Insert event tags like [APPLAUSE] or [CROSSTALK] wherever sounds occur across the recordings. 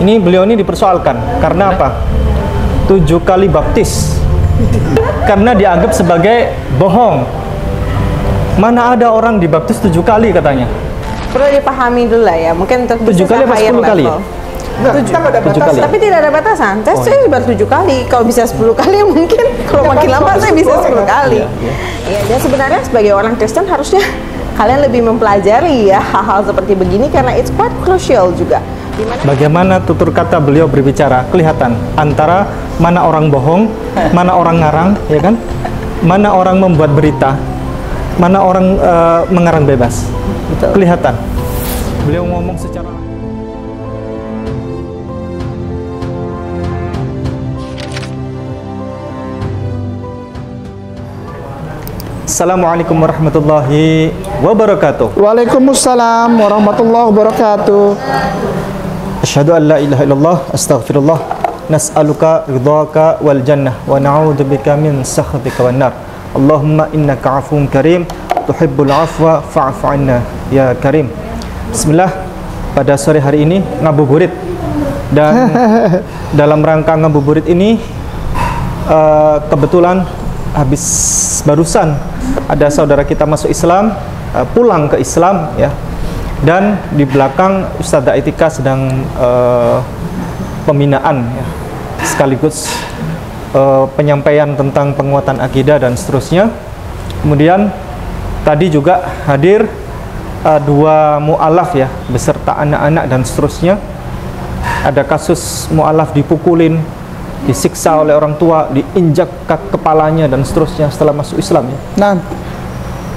Ini beliau ini dipersoalkan karena apa? Tujuh kali baptis karena dianggap sebagai bohong. Mana ada orang dibaptis tujuh kali katanya? Perlu dipahami dulu lah ya, mungkin untuk Tujuh kali apa sepuluh kali? level. Nah, kita nggak ada Tujuh batasan. kali. Tapi tidak ada batasan. Tes Oh, saya baru tujuh kali. Kalau bisa 10 kali [LAUGHS] mungkin kalau Ya, makin kan, lama saya bisa 10 sepuluh kali. Iya, Ya, dan sebenarnya sebagai orang Kristen harusnya [LAUGHS] kalian lebih mempelajari ya hal-hal seperti begini karena it's quite crucial juga. Bagaimana tutur kata beliau berbicara kelihatan antara mana orang bohong, [LAUGHS] mana orang ngarang, ya kan? Mana orang membuat berita, mana orang eh, mengarang bebas. Kelihatan. Beliau ngomong secara Assalamualaikum warahmatullahi wabarakatuh. Waalaikumsalam warahmatullahi wabarakatuh. Asyhadu an la ilaha illallah astaghfirullah nas'aluka ridhaka wal jannah wa na'udzu bika min sakhatika wan nar. Allahumma innaka 'afuwun karim tuhibbul 'afwa fa'fu 'anna ya karim. Bismillah pada sore hari ini ngabuburit dan [LAUGHS] dalam rangka ngabuburit ini eh, kebetulan habis barusan ada saudara kita masuk Islam eh, pulang ke Islam ya dan di belakang Ustazah Etika sedang eh, pembinaan ya, sekaligus eh, penyampaian tentang penguatan akidah dan seterusnya. Kemudian tadi juga hadir eh, dua mualaf ya beserta anak-anak dan seterusnya. Ada kasus mualaf dipukulin disiksa oleh orang tua diinjak kaki kepalanya dan seterusnya setelah masuk Islam ya. Nah,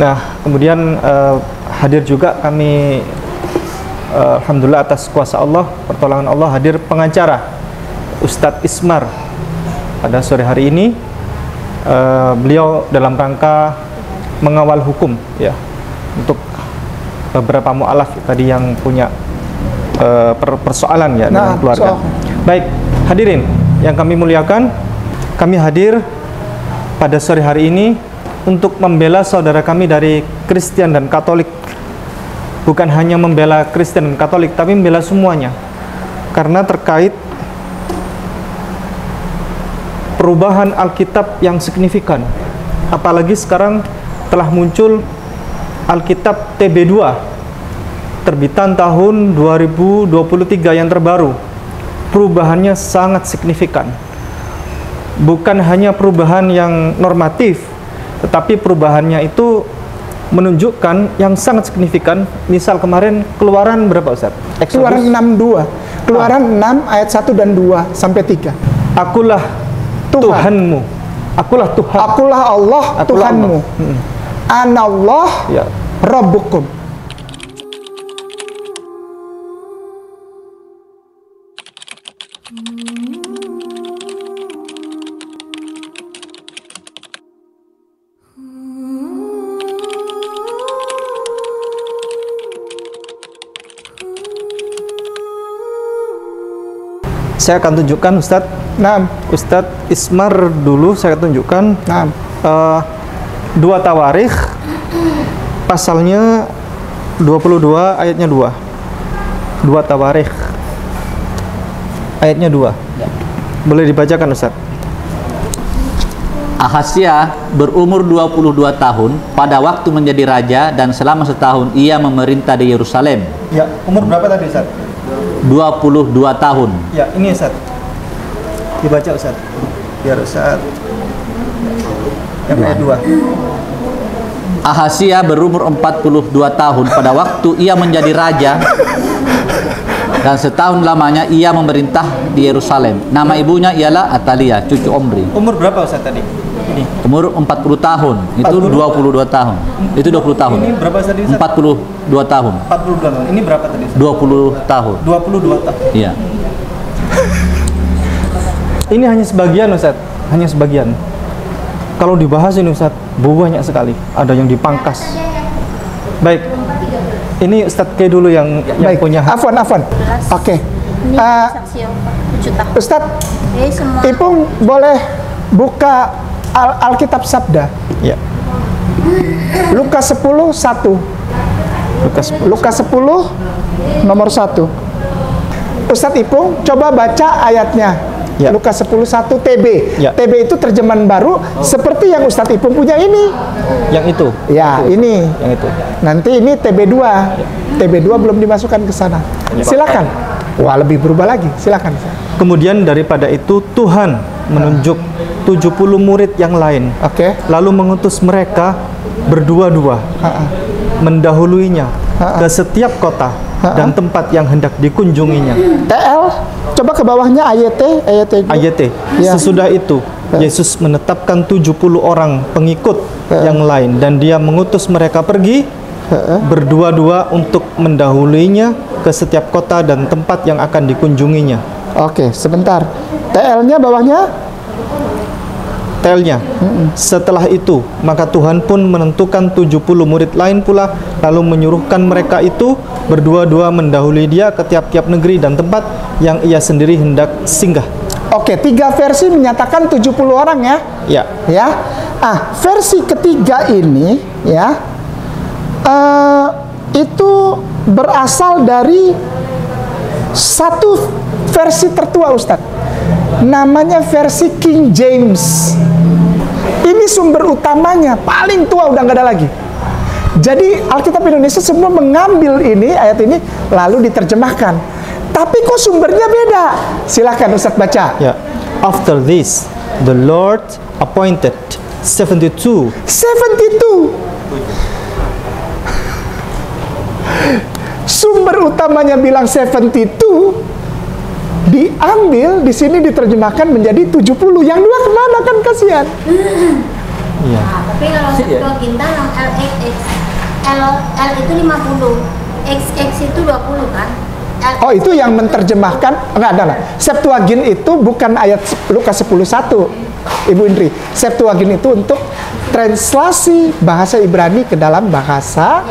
Nah, kemudian eh, hadir juga kami eh, alhamdulillah atas kuasa Allah, pertolongan Allah hadir pengacara Ustadz Ismar pada sore hari ini. Eh, beliau dalam rangka mengawal hukum ya untuk beberapa mualaf tadi yang punya eh, per- persoalan ya Nah, dengan keluarga. soal. Baik, hadirin yang kami muliakan, kami hadir pada sore hari ini untuk membela saudara kami dari Kristen dan Katolik. Bukan hanya membela Kristen dan Katolik, tapi membela semuanya. Karena terkait perubahan Alkitab yang signifikan. Apalagi sekarang telah muncul Alkitab TB2 terbitan tahun 2023 yang terbaru. Perubahannya sangat signifikan. Bukan hanya perubahan yang normatif, tetapi perubahannya itu menunjukkan yang sangat signifikan. Misal kemarin keluaran berapa Ustaz? keluaran Exodus. 62. Keluaran 6 ayat 1 dan 2 sampai 3. Akulah Tuhan. Tuhanmu. Akulah Tuhan. Akulah Allah Akulah Tuhanmu. Allah. Mm. Anallah Ya. Rabbukum. Saya akan tunjukkan Ustadz. Nah, Ustadz Ismar dulu saya tunjukkan. Nah. eh, dua tawarikh pasalnya 22 ayatnya 2 dua tawarikh. Ayatnya 2 boleh dibacakan Ustadz? Ahasya berumur 22 tahun pada waktu menjadi raja dan selama setahun ia memerintah di Yerusalem. ya umur berapa tadi Ustadz 22 tahun. ya ini Ustadz dibaca Ustadz biar Ustadz yang ayat 2 Ahasya berumur 42 tahun pada waktu ia menjadi raja dan setahun lamanya ia memerintah di Yerusalem. Nama ibunya ialah Atalia, cucu Omri. umur berapa Ustadz tadi Umur 40 tahun, itu 40? 22 tahun. Itu 20 tahun. ini berapa tadi Ustadz 42 tahun. 42 tahun ini berapa tadi Ustadz 20 tahun. 22 tahun Iya. [LAUGHS] Ini hanya sebagian Ustaz, hanya sebagian. Kalau dibahas ini Ustaz, banyak sekali. Ada yang dipangkas. Baik. Ini Ustaz K dulu yang yang Baik. punya hak. Afwan, afwan. Oke. Ini saksi yang 7 tahun. Ustadz, Ipung boleh buka Al- Alkitab Sabda. Ya. Lukas 10 1. Lukas Lukas 10 nomor 1. Ustadz Ipung coba baca ayatnya. Ya. Lukas 10:1 TB. Ya. TB itu terjemahan baru seperti yang Ustadz Ipung punya ini. Yang itu. Ya, ini. Yang itu. Nanti ini TB2. TB2 belum dimasukkan ke sana. Silakan. Wah, lebih berubah lagi. Silakan. Kemudian daripada itu Tuhan menunjuk 70 murid yang lain. Oke. Lalu mengutus mereka berdua-dua mendahuluinya Ha-ha. ke setiap kota Ha-ha. dan tempat yang hendak dikunjunginya. TL, coba ke bawahnya AYT, AYT. AYT. Ya. Sesudah itu Yesus menetapkan 70 orang pengikut yang lain dan dia mengutus mereka pergi berdua-dua untuk mendahuluinya ke setiap kota dan tempat yang akan dikunjunginya. Oke, sebentar. TL-nya bawahnya? Telnya. Setelah itu, maka Tuhan pun menentukan 70 murid lain pula lalu menyuruhkan mereka itu berdua-dua mendahului dia ke tiap-tiap negeri dan tempat yang ia sendiri hendak singgah. Oke, tiga versi menyatakan 70 orang ya. Ya. Ya. Ah, versi ketiga ini ya eh, itu berasal dari satu versi tertua Ustadz. Namanya versi King James. Ini sumber utamanya, paling tua udah nggak ada lagi. Jadi Alkitab Indonesia semua mengambil ini ayat ini lalu diterjemahkan. Tapi kok sumbernya beda? Silahkan Ustadz baca. Ya. After this, the Lord appointed 72 72 Sumber utamanya bilang 72 diambil di sini diterjemahkan menjadi 70. Yang dua ke mana kan kasihan? Iya. Nah, tapi kalau satu Ginta yang LXX L, L itu 50 XX itu 20 kan Oh itu yang menerjemahkan enggak ada lah. Septuagint itu bukan ayat Lukas 10:1. Ibu Indri, Septuagint itu untuk translasi bahasa Ibrani ke dalam bahasa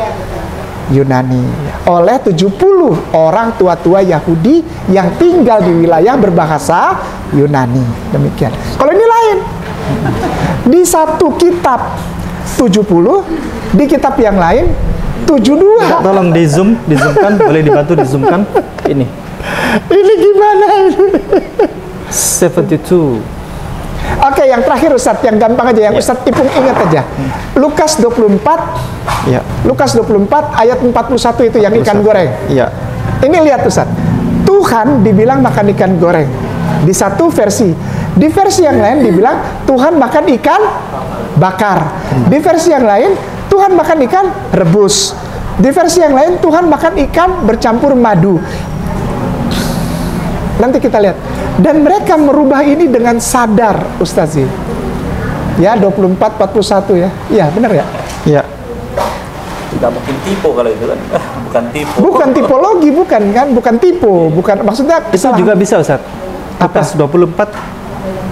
Yunani oleh 70 orang tua-tua Yahudi yang tinggal di wilayah berbahasa Yunani. Demikian. Kalau ini lain. Di satu kitab 70, di kitab yang lain 72. Tolong di zoom, di zoomkan, boleh dibantu di zoomkan. Ini Ini gimana ini? 72. Oke, yang terakhir Ustadz, yang gampang aja, yang Ustadz Ipung ingat aja. Lukas 24, Ya. Lukas 24 ayat 41 itu yang ikan goreng. Iya. Ini lihat Ustadz, Tuhan dibilang makan ikan goreng. Di satu versi. Di versi yang lain dibilang Tuhan makan ikan bakar. Di versi yang lain Tuhan makan ikan rebus. Di versi yang lain Tuhan makan ikan bercampur madu. Nanti kita lihat. Dan mereka merubah ini dengan sadar, Ustaz Zee. Ya, 24 41 ya. Iya, benar ya? Iya. Tidak mungkin tipu kalau itu kan. Bukan tipu. Bukan tipologi, bukan kan? Bukan tipu, bukan maksudnya Itu kesalahan. juga bisa Ustaz. Apa? Lukas 24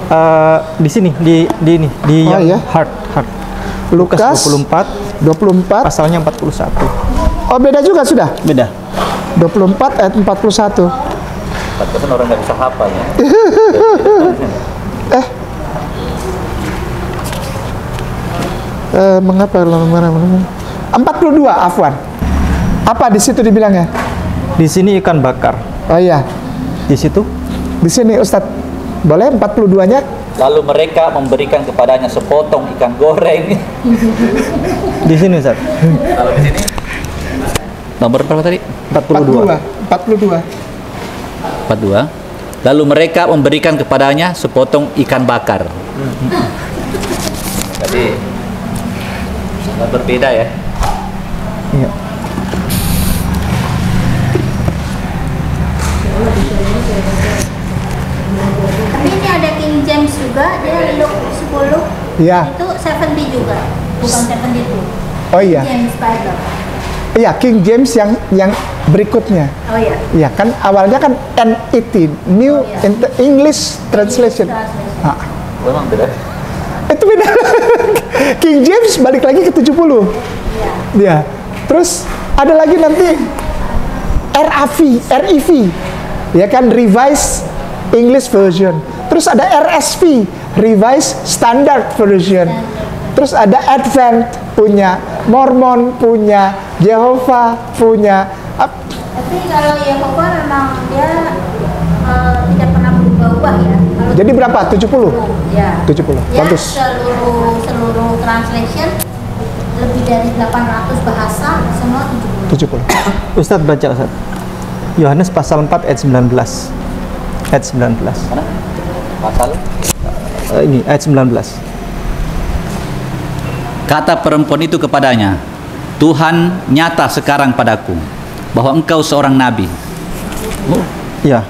eh, di sini di di ini di Oh, yang iya? hard hard. Lukas 24 24 pasalnya 41. Oh beda juga sudah. Beda. 24 ayat 41. Pantesan orang nggak bisa hafal ya. [LAUGHS] Eh. Eh, mengapa lama mana 42 afwan. Apa di situ dibilangnya? Di sini ikan bakar. Oh iya. Di situ Di sini Ustadz. Boleh 42-nya? Lalu mereka memberikan kepadanya sepotong ikan goreng. [LAUGHS] di sini Ustaz. Kalau di sini nomor berapa tadi? 42. 42. 42. Lalu mereka memberikan kepadanya sepotong ikan bakar. Jadi sangat berbeda ya. Iya. Tapi ini ada King James juga, dia Luke 10 Iya. Itu 70 juga, bukan 72 Oh iya. James Bible Iya, King James yang yang berikutnya. Oh iya Iya kan awalnya kan NET, New Inter- English Translation. Ah, Memang beda. itu beda. [LAUGHS] King James balik lagi ke 70. Iya. Terus ada lagi nanti RAV, REV. Ya kan Revised English Version. Terus ada RSV, Revised Standard Version. Terus ada Advent punya, Mormon punya, Jehovah punya. Ap- Tapi kalau Yehova memang dia bawah ya. Kalau Jadi berapa? 70? Ya. 70. Ya, Bagus. seluruh seluruh translation lebih dari 800 bahasa semua 70. 70. [COUGHS] Ustadz baca Ustadz. Yohanes pasal 4 ayat 19. Ayat 19. Mana? Pasal Eh, ini ayat 19. Kata perempuan itu kepadanya, Tuhan nyata sekarang padaku bahwa engkau seorang nabi. Oh, Ya.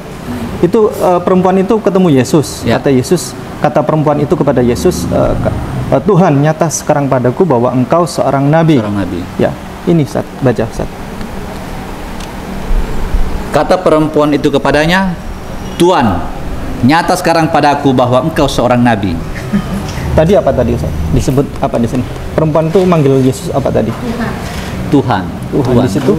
Itu eh, perempuan itu ketemu Yesus. Ya. Kata Yesus, kata perempuan itu kepada Yesus, eh, Tuhan nyata sekarang padaku bahwa engkau seorang nabi. seorang nabi. Ya. Ini Ustaz, baca Ustaz. Kata perempuan itu kepadanya, Tuhan, nyata sekarang padaku bahwa engkau seorang nabi. [LAUGHS] Tadi apa tadi Ustaz? Disebut apa di sini? Perempuan itu manggil Yesus apa tadi? Tuhan. Tuhan. Tuhan di situ.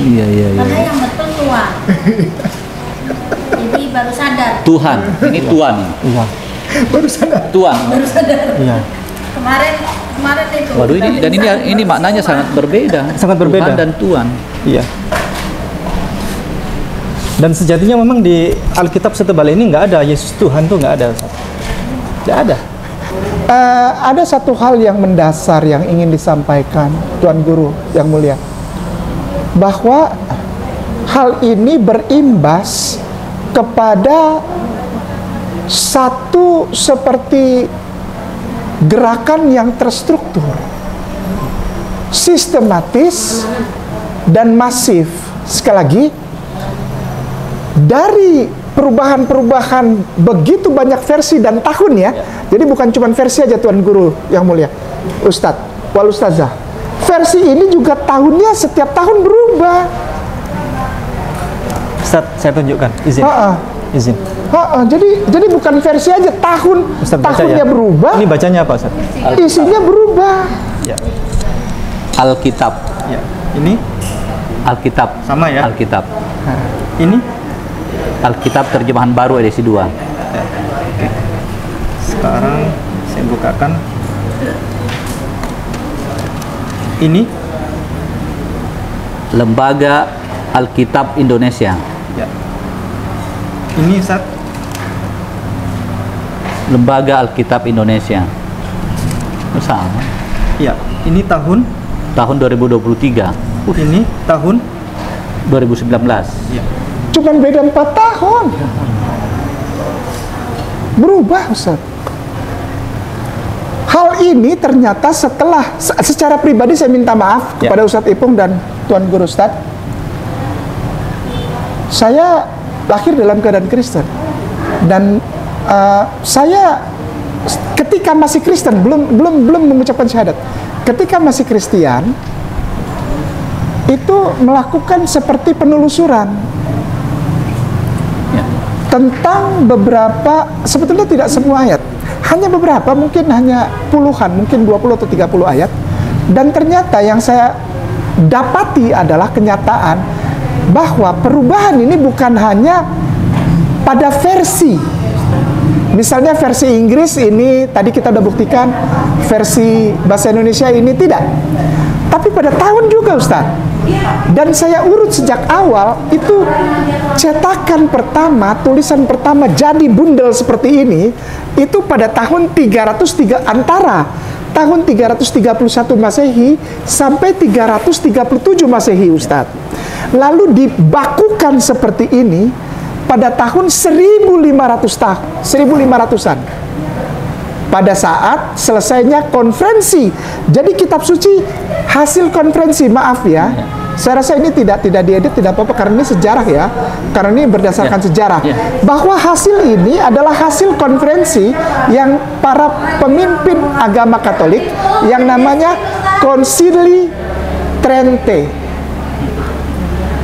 Iya, iya, iya. Karena yang betul Tuhan. [LAUGHS] Jadi baru sadar. Tuhan, ini Tuhan. Iya. Baru sadar. Tuhan. Iya. Kemarin kemarin itu. Waduh ini dan ini ini maknanya sangat berbeda. Sangat berbeda. Tuhan dan Tuhan. Iya. Dan sejatinya memang di Alkitab setebal ini nggak ada Yesus Tuhan tuh nggak ada. Nggak ada. Eh, ada satu hal yang mendasar yang ingin disampaikan Tuan Guru yang mulia bahwa hal ini berimbas kepada satu seperti gerakan yang terstruktur sistematis dan masif sekali lagi dari perubahan-perubahan begitu banyak versi dan tahun ya. Jadi bukan cuma versi aja Tuan Guru yang mulia. Ustadz, wal ustazah. Versi ini juga tahunnya setiap tahun berubah. Ustaz, saya tunjukkan. Izin. Ha-ha. Izin. Ha-ha, jadi jadi bukan versi aja tahun Ustaz baca tahunnya ya. berubah, Ini bacanya apa Ustaz? isinya berubah. Ya. Alkitab. Ya. Ini Alkitab. Sama ya? Alkitab. ini Alkitab terjemahan baru edisi 2. sekarang saya bukakan. Ini Lembaga Alkitab Indonesia. ya. Ini Ustaz. Lembaga Alkitab Indonesia. Oh, Sama. Ya. Ini tahun, Tahun 2023. ini tahun 2019. ya. Cuman beda empat tahun. Berubah Ustaz. Ini ternyata setelah se- secara pribadi saya minta maaf Ya. kepada Ustadz Ipung dan Tuan Guru Ustadz. Saya lahir dalam keadaan Kristen dan uh, saya ketika masih Kristen belum belum belum mengucapkan syahadat. Ketika masih Kristen itu melakukan seperti penelusuran Ya. tentang beberapa sebetulnya tidak semua ayat hanya beberapa mungkin hanya puluhan mungkin 20 atau 30 ayat. Dan ternyata yang saya dapati adalah kenyataan bahwa perubahan ini bukan hanya pada versi misalnya versi Inggris ini tadi kita udah buktikan versi bahasa Indonesia ini tidak pada tahun juga Ustadz dan saya urut sejak awal itu cetakan pertama, tulisan pertama jadi bundel seperti ini itu pada tahun 303 antara tahun 331 Masehi sampai 337 Masehi Ustadz. Lalu dibakukan seperti ini pada tahun 1500 tahun, 1500-an pada saat selesainya konferensi. Jadi kitab suci hasil konferensi, maaf ya. Saya rasa ini tidak tidak diedit tidak apa-apa karena ini sejarah ya. Karena ini berdasarkan Ya. sejarah. Ya. Bahwa hasil ini adalah hasil konferensi yang para pemimpin agama Katolik yang namanya Konsili Trente.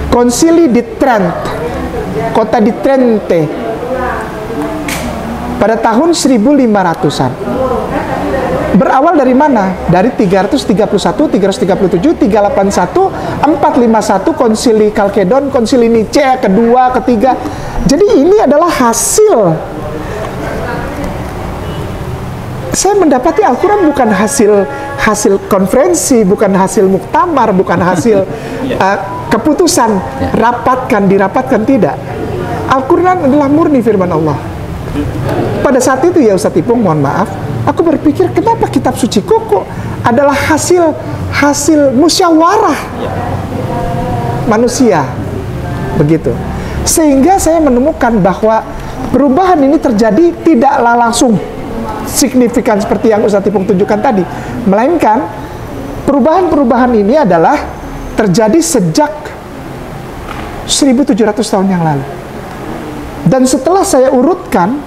Konsili di Trent. Kota di Trente pada tahun 1500-an. Berawal dari mana? Dari 331, 337, 381, 451 konsili Kalkedon, konsili Nicea kedua, ketiga. Jadi ini adalah hasil saya mendapati Al-Quran bukan hasil hasil konferensi, bukan hasil muktamar, bukan hasil uh, [LAUGHS] keputusan rapatkan dirapatkan tidak. Al-Quran adalah murni firman Allah. Pada saat itu ya Ustadz Ipung, mohon maaf, aku berpikir kenapa kitab suci koko adalah hasil hasil musyawarah manusia. Begitu. Sehingga saya menemukan bahwa perubahan ini terjadi tidaklah langsung signifikan seperti yang Ustadz Ipung tunjukkan tadi, melainkan perubahan-perubahan ini adalah terjadi sejak 1700 tahun yang lalu. Dan setelah saya urutkan,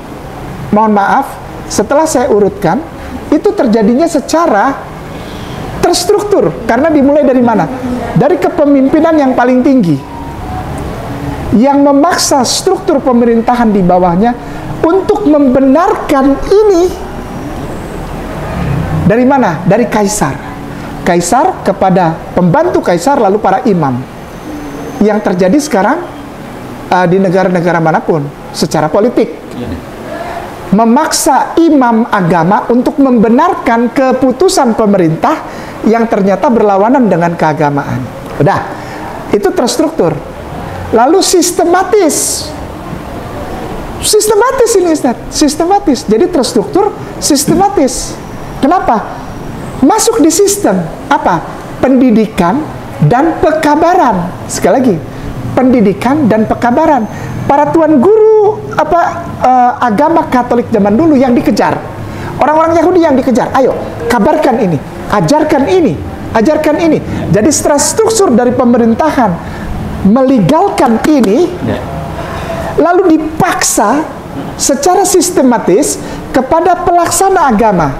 mohon maaf, setelah saya urutkan, itu terjadinya secara terstruktur. Karena dimulai dari mana? Dari kepemimpinan yang paling tinggi. Yang memaksa struktur pemerintahan di bawahnya untuk membenarkan ini dari mana? Dari kaisar. Kaisar kepada pembantu kaisar lalu para imam. Yang terjadi sekarang uh, di negara-negara mana pun secara politik. Memaksa imam agama untuk membenarkan keputusan pemerintah yang ternyata berlawanan dengan keagamaan. Udah, itu terstruktur. Lalu sistematis. Sistematis ini Ustaz, sistematis. Jadi terstruktur, sistematis. Kenapa? Masuk di sistem apa? Pendidikan dan pekabaran. Sekali lagi, pendidikan dan pekabaran. Para tuan guru apa uh, agama Katolik zaman dulu yang dikejar. Orang-orang Yahudi yang dikejar. Ayo, kabarkan ini, ajarkan ini, ajarkan ini. Jadi setelah struktur dari pemerintahan melegalkan ini, lalu dipaksa secara sistematis kepada pelaksana agama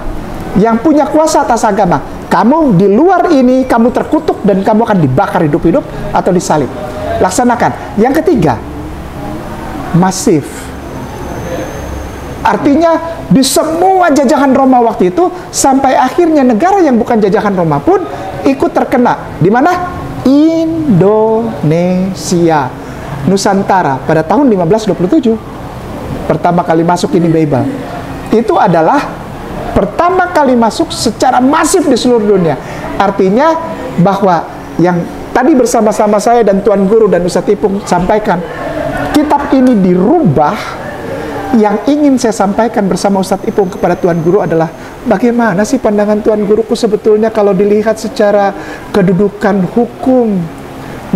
yang punya kuasa atas agama. Kamu di luar ini, kamu terkutuk dan kamu akan dibakar hidup-hidup atau disalib. Laksanakan. Yang ketiga, masif. Artinya di semua jajahan Roma waktu itu sampai akhirnya negara yang bukan jajahan Roma pun ikut terkena. Di mana? Indonesia. Nusantara pada tahun 1527 pertama kali masuk ini Bible. Itu adalah pertama kali masuk secara masif di seluruh dunia. Artinya bahwa yang tadi bersama-sama saya dan Tuan Guru dan Ustadz Ipung sampaikan kitab ini dirubah yang ingin saya sampaikan bersama Ustadz Ipung kepada Tuan Guru adalah bagaimana sih pandangan Tuan Guruku sebetulnya kalau dilihat secara kedudukan hukum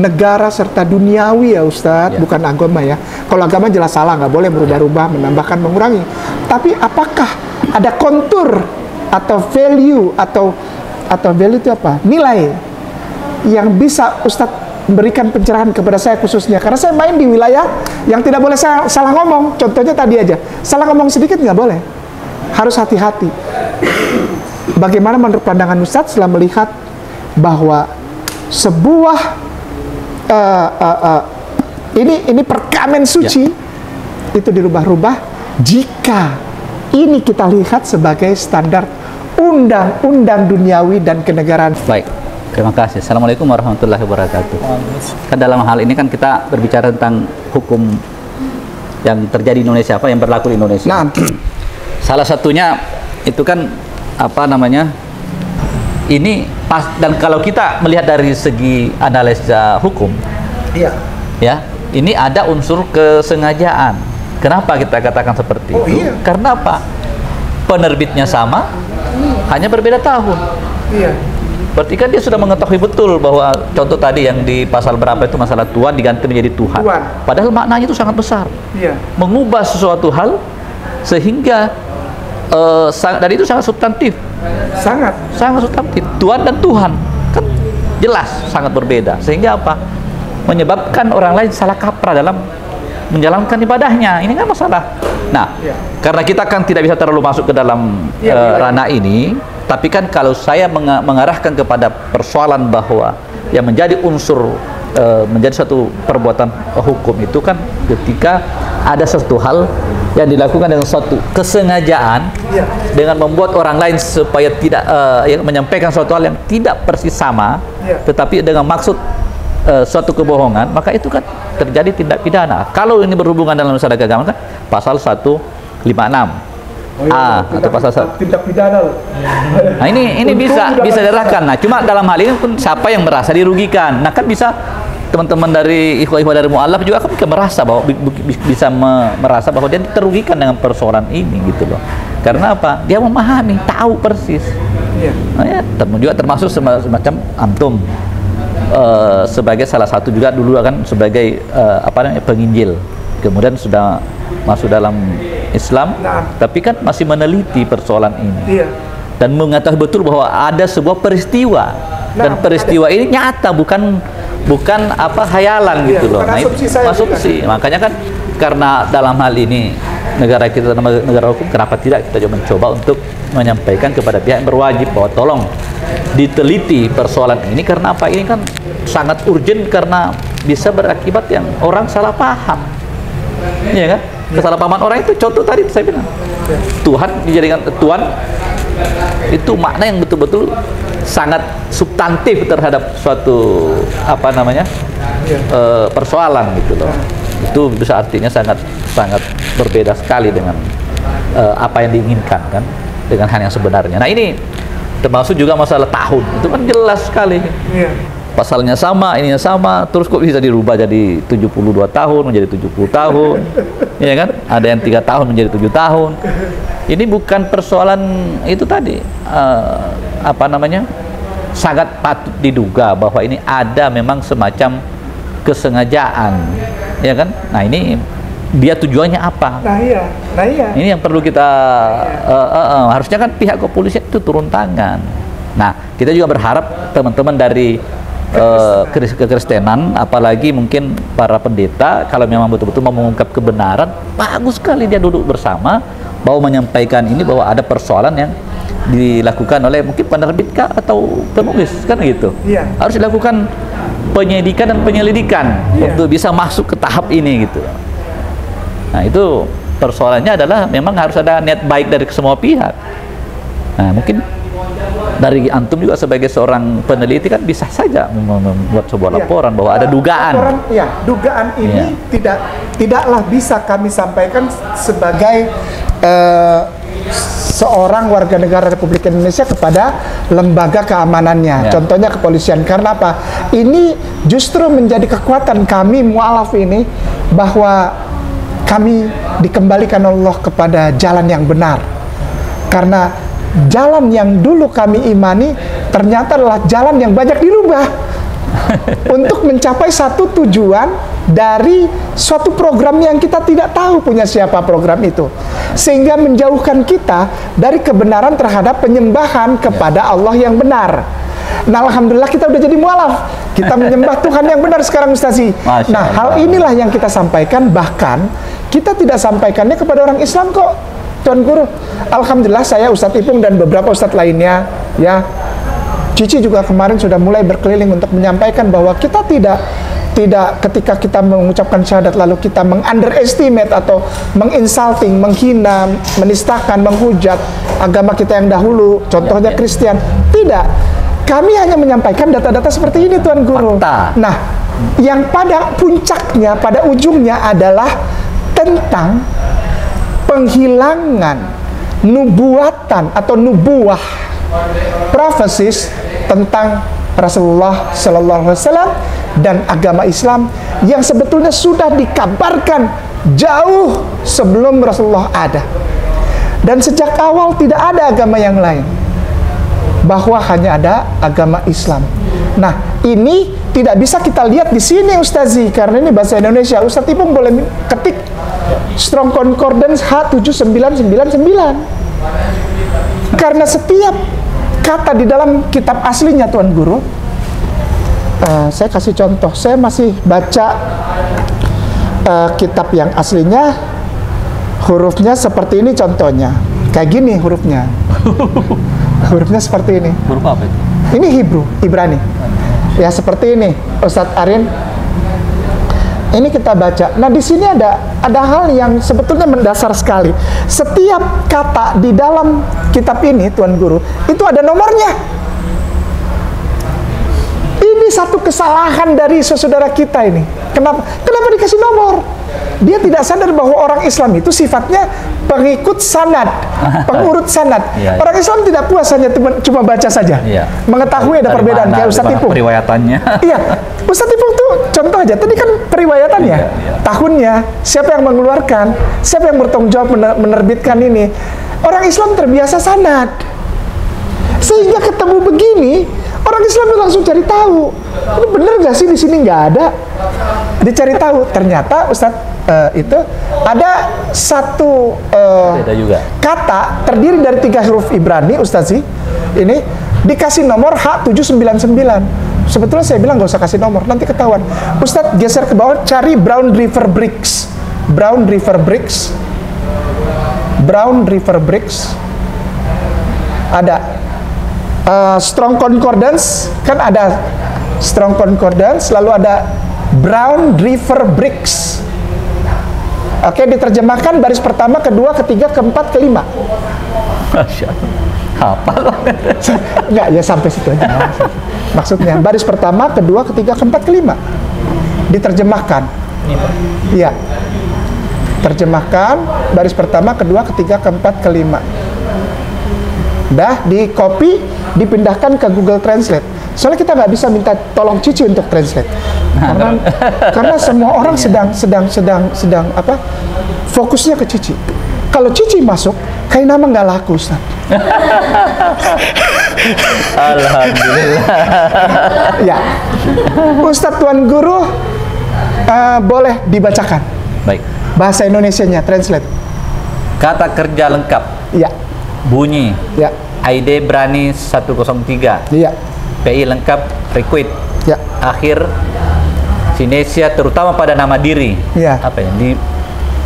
negara serta duniawi ya Ustadz, Ya. bukan agama ya. Kalau agama jelas salah, nggak boleh berubah-ubah, menambahkan, mengurangi. Tapi apakah ada kontur atau value atau atau value itu apa? Nilai yang bisa Ustadz memberikan pencerahan kepada saya khususnya. Karena saya main di wilayah yang tidak boleh saya salah ngomong. Contohnya tadi aja salah ngomong sedikit nggak boleh. Harus hati-hati. Bagaimana menurut pandangan Ustadz setelah melihat bahwa sebuah eh, eh, eh, ini ini perkamen suci itu dirubah-rubah jika ini kita lihat sebagai standar undang-undang duniawi dan kenegaraan. Baik, terima kasih. Assalamualaikum warahmatullahi wabarakatuh. Kan dalam hal ini kan kita berbicara tentang hukum yang terjadi di Indonesia, apa yang berlaku di Indonesia. Nah, Salah satunya itu kan apa namanya? Ini pas dan kalau kita melihat dari segi analisa hukum, iya. ya, ini ada unsur kesengajaan. Kenapa kita katakan seperti Oh, itu? iya. Karena apa? Penerbitnya sama, hanya berbeda tahun. Iya. Berarti kan dia sudah mengetahui betul bahwa contoh tadi yang di pasal berapa itu masalah Tuhan diganti menjadi Tuhan. Tuhan. Padahal maknanya itu sangat besar. Iya. Mengubah sesuatu hal sehingga eh, sang- dan itu sangat substantif, Sangat. sangat substantif. Tuhan dan Tuhan kan jelas sangat berbeda. Sehingga apa? Menyebabkan orang lain salah kaprah dalam menjalankan ibadahnya. Ini kan masalah. Nah, Iya. karena kita kan tidak bisa terlalu masuk ke dalam eh, iya. ranah ini, tapi kan kalau saya menga- mengarahkan kepada persoalan bahwa yang menjadi unsur eh, menjadi satu perbuatan hukum itu kan ketika ada satu hal yang dilakukan dengan suatu kesengajaan Iya. dengan membuat orang lain supaya tidak yang menyampaikan suatu hal yang tidak persis sama, Iya. tetapi dengan maksud eh, suatu kebohongan, maka itu kan terjadi tindak pidana. Kalau ini berhubungan dalam masalah keagamaan kan pasal 156 Oh, A atau pasal satu. tindak pidana loh. Nah ini ini Untung bisa bisa diarahkan. Nah cuma dalam hal ini pun siapa yang merasa dirugikan. Nah kan bisa teman-teman dari ikhwah-ikhwah dari mualaf juga kan bisa merasa bahwa bi- bi- bisa me- merasa bahwa dia terugikan dengan persoalan ini gitu loh. Karena apa? Dia memahami, tahu persis. Iya. Nah, ya, juga termasuk sema- semacam antum eh, sebagai salah satu juga dulu kan sebagai eh, apa namanya penginjil. Kemudian sudah masuk dalam Islam, Nah. tapi kan masih meneliti persoalan ini Iya. dan mengetahui betul bahwa ada sebuah peristiwa dan Nah, peristiwa ini nyata bukan bukan apa hayalan Iya, gitu loh. Nah, itu asumsi saya, asumsi. Makanya kan karena dalam hal ini negara kita negara hukum kenapa tidak kita juga mencoba untuk menyampaikan kepada pihak yang berwajib bahwa tolong diteliti persoalan ini karena apa ini kan sangat urgent karena bisa berakibat yang orang salah paham. Iya kan? Kesalahpahaman orang itu contoh tadi saya bilang. Tuhan dijadikan Tuhan itu makna yang betul-betul sangat substantif terhadap suatu apa namanya eh, persoalan gitu loh itu bisa artinya sangat sangat berbeda sekali dengan eh, apa yang diinginkan kan dengan hal yang sebenarnya nah ini termasuk juga masalah tahun itu kan jelas sekali Iya. pasalnya sama, ininya sama, terus kok bisa dirubah jadi 72 tahun menjadi 70 tahun, [LAUGHS] ya kan? Ada yang tiga tahun menjadi tujuh tahun. Ini bukan persoalan itu tadi, eh, apa namanya? Sangat patut diduga bahwa ini ada memang semacam kesengajaan, ya kan? Nah ini dia tujuannya apa? Nah iya, nah iya. Ini yang perlu kita eh, eh, eh, harusnya kan pihak kepolisian itu turun tangan. Nah, kita juga berharap teman-teman dari keris- kekristenan, apalagi mungkin para pendeta, kalau memang betul-betul mau mengungkap kebenaran, bagus sekali dia duduk bersama, bahwa menyampaikan ini bahwa ada persoalan yang dilakukan oleh mungkin penerbit kah atau penulis kan gitu. Iya. Harus dilakukan penyidikan dan penyelidikan Iya. untuk bisa masuk ke tahap ini gitu. Nah itu persoalannya adalah memang harus ada niat baik dari semua pihak. Nah mungkin dari antum juga sebagai seorang peneliti kan bisa saja mem- membuat sebuah Iya. laporan bahwa ada Eh, dugaan. Laporan, ya, dugaan ini Iya. tidak tidaklah bisa kami sampaikan sebagai eh, seorang warga negara Republik Indonesia kepada lembaga keamanannya. Ya. Contohnya kepolisian. Karena apa? Ini justru menjadi kekuatan kami mualaf ini bahwa kami dikembalikan Allah kepada jalan yang benar. Karena jalan yang dulu kami imani ternyata adalah jalan yang banyak dirubah. [LAUGHS] Untuk mencapai satu tujuan dari suatu program yang kita tidak tahu punya siapa program itu. Sehingga menjauhkan kita dari kebenaran terhadap penyembahan kepada Allah yang benar. Nah Alhamdulillah kita udah jadi mualaf. Kita menyembah [LAUGHS] Tuhan yang benar sekarang Ustazi Masya nah hal inilah yang kita sampaikan. Bahkan kita tidak sampaikannya kepada orang Islam kok Tuan Guru Alhamdulillah saya Ustadz Ipung dan beberapa Ustadz lainnya ya Cici juga kemarin sudah mulai berkeliling untuk menyampaikan bahwa kita tidak tidak ketika kita mengucapkan syahadat lalu kita mengunderestimate atau menginsulting, menghina, menistakan, menghujat agama kita yang dahulu, contohnya Ya, ya. Kristen. Tidak. Kami hanya menyampaikan data-data seperti ini Tuan Guru. Fakta. Nah, yang pada puncaknya, pada ujungnya adalah tentang penghilangan nubuatan atau nubuah prophecies tentang Rasulullah Sallallahu Alaihi Wasallam dan agama Islam yang sebetulnya sudah dikabarkan jauh sebelum Rasulullah ada. Dan sejak awal tidak ada agama yang lain. Bahwa hanya ada agama Islam. Nah, ini tidak bisa kita lihat di sini Ustazi karena ini bahasa Indonesia. Ustaz Ipung boleh ketik Strong Concordance H7999. Karena setiap kata di dalam kitab aslinya Tuan Guru, eh, saya kasih contoh, saya masih baca eh, kitab yang aslinya, hurufnya seperti ini contohnya, kayak gini hurufnya, [LAUGHS] hurufnya seperti ini. Huruf apa itu? Ini Hebrew, Ibrani. Ya seperti ini, Ustadz Arin. Ini kita baca. Nah di sini ada ada hal yang sebetulnya mendasar sekali. Setiap kata di dalam kitab ini, Tuan Guru, itu ada nomornya. Ini satu kesalahan dari saudara kita ini. Kenapa? Kenapa dikasih nomor? Dia tidak sadar bahwa orang Islam itu sifatnya pengikut sanad, [LAUGHS] pengurut sanad. Iya, iya. Orang Islam tidak puas hanya cuma- baca saja. Iya. Mengetahui ada Dari perbedaan mana- kayak Ustaz dari mana Ipung. Periwayatannya. [LAUGHS] Iya, Ustaz Ipung tuh contoh aja. Tadi kan periwayatannya, Iya, iya. tahunnya, siapa yang mengeluarkan, siapa yang bertanggung jawab mener- menerbitkan ini. Orang Islam terbiasa sanad. Sehingga ketemu begini, orang Islam itu langsung cari tahu. Ini bener gak sih di sini nggak ada? Dicari tahu. Ternyata Ustadz eh, itu ada satu eh, Beda juga. kata terdiri dari tiga huruf Ibrani Ustaz sih ini dikasih nomor H799 sebetulnya saya bilang nggak usah kasih nomor nanti ketahuan. Ustadz geser ke bawah cari Brown River Bricks Brown River Bricks Brown River Bricks ada. Uh, Strong Concordance kan ada Strong Concordance lalu ada Brown River Bricks Oke, diterjemahkan baris pertama, kedua, ketiga, keempat, kelima. Masya Allah. [LAUGHS] Enggak, ya sampai situ aja. Maksudnya, baris pertama, kedua, ketiga, keempat, kelima. Diterjemahkan. Iya. Terjemahkan, baris pertama, kedua, ketiga, keempat, kelima. Dah, di copy, dipindahkan ke Google Translate. Soalnya kita nggak bisa minta tolong Cici untuk translate. Karena, karena semua orang sedang sedang sedang sedang apa? Fokusnya ke Cici. Kalau Cici masuk, kayak nama nggak laku, Ustaz. Alhamdulillah. ya. Ustadz Tuan Guru eh, boleh dibacakan Baik. bahasa Indonesianya translate. Kata kerja lengkap. Ya, Bunyi. ya, ID Brani 103. iya, PI lengkap requit. ya, Akhir Sinesia terutama pada nama diri. Iya. Apa ya? Di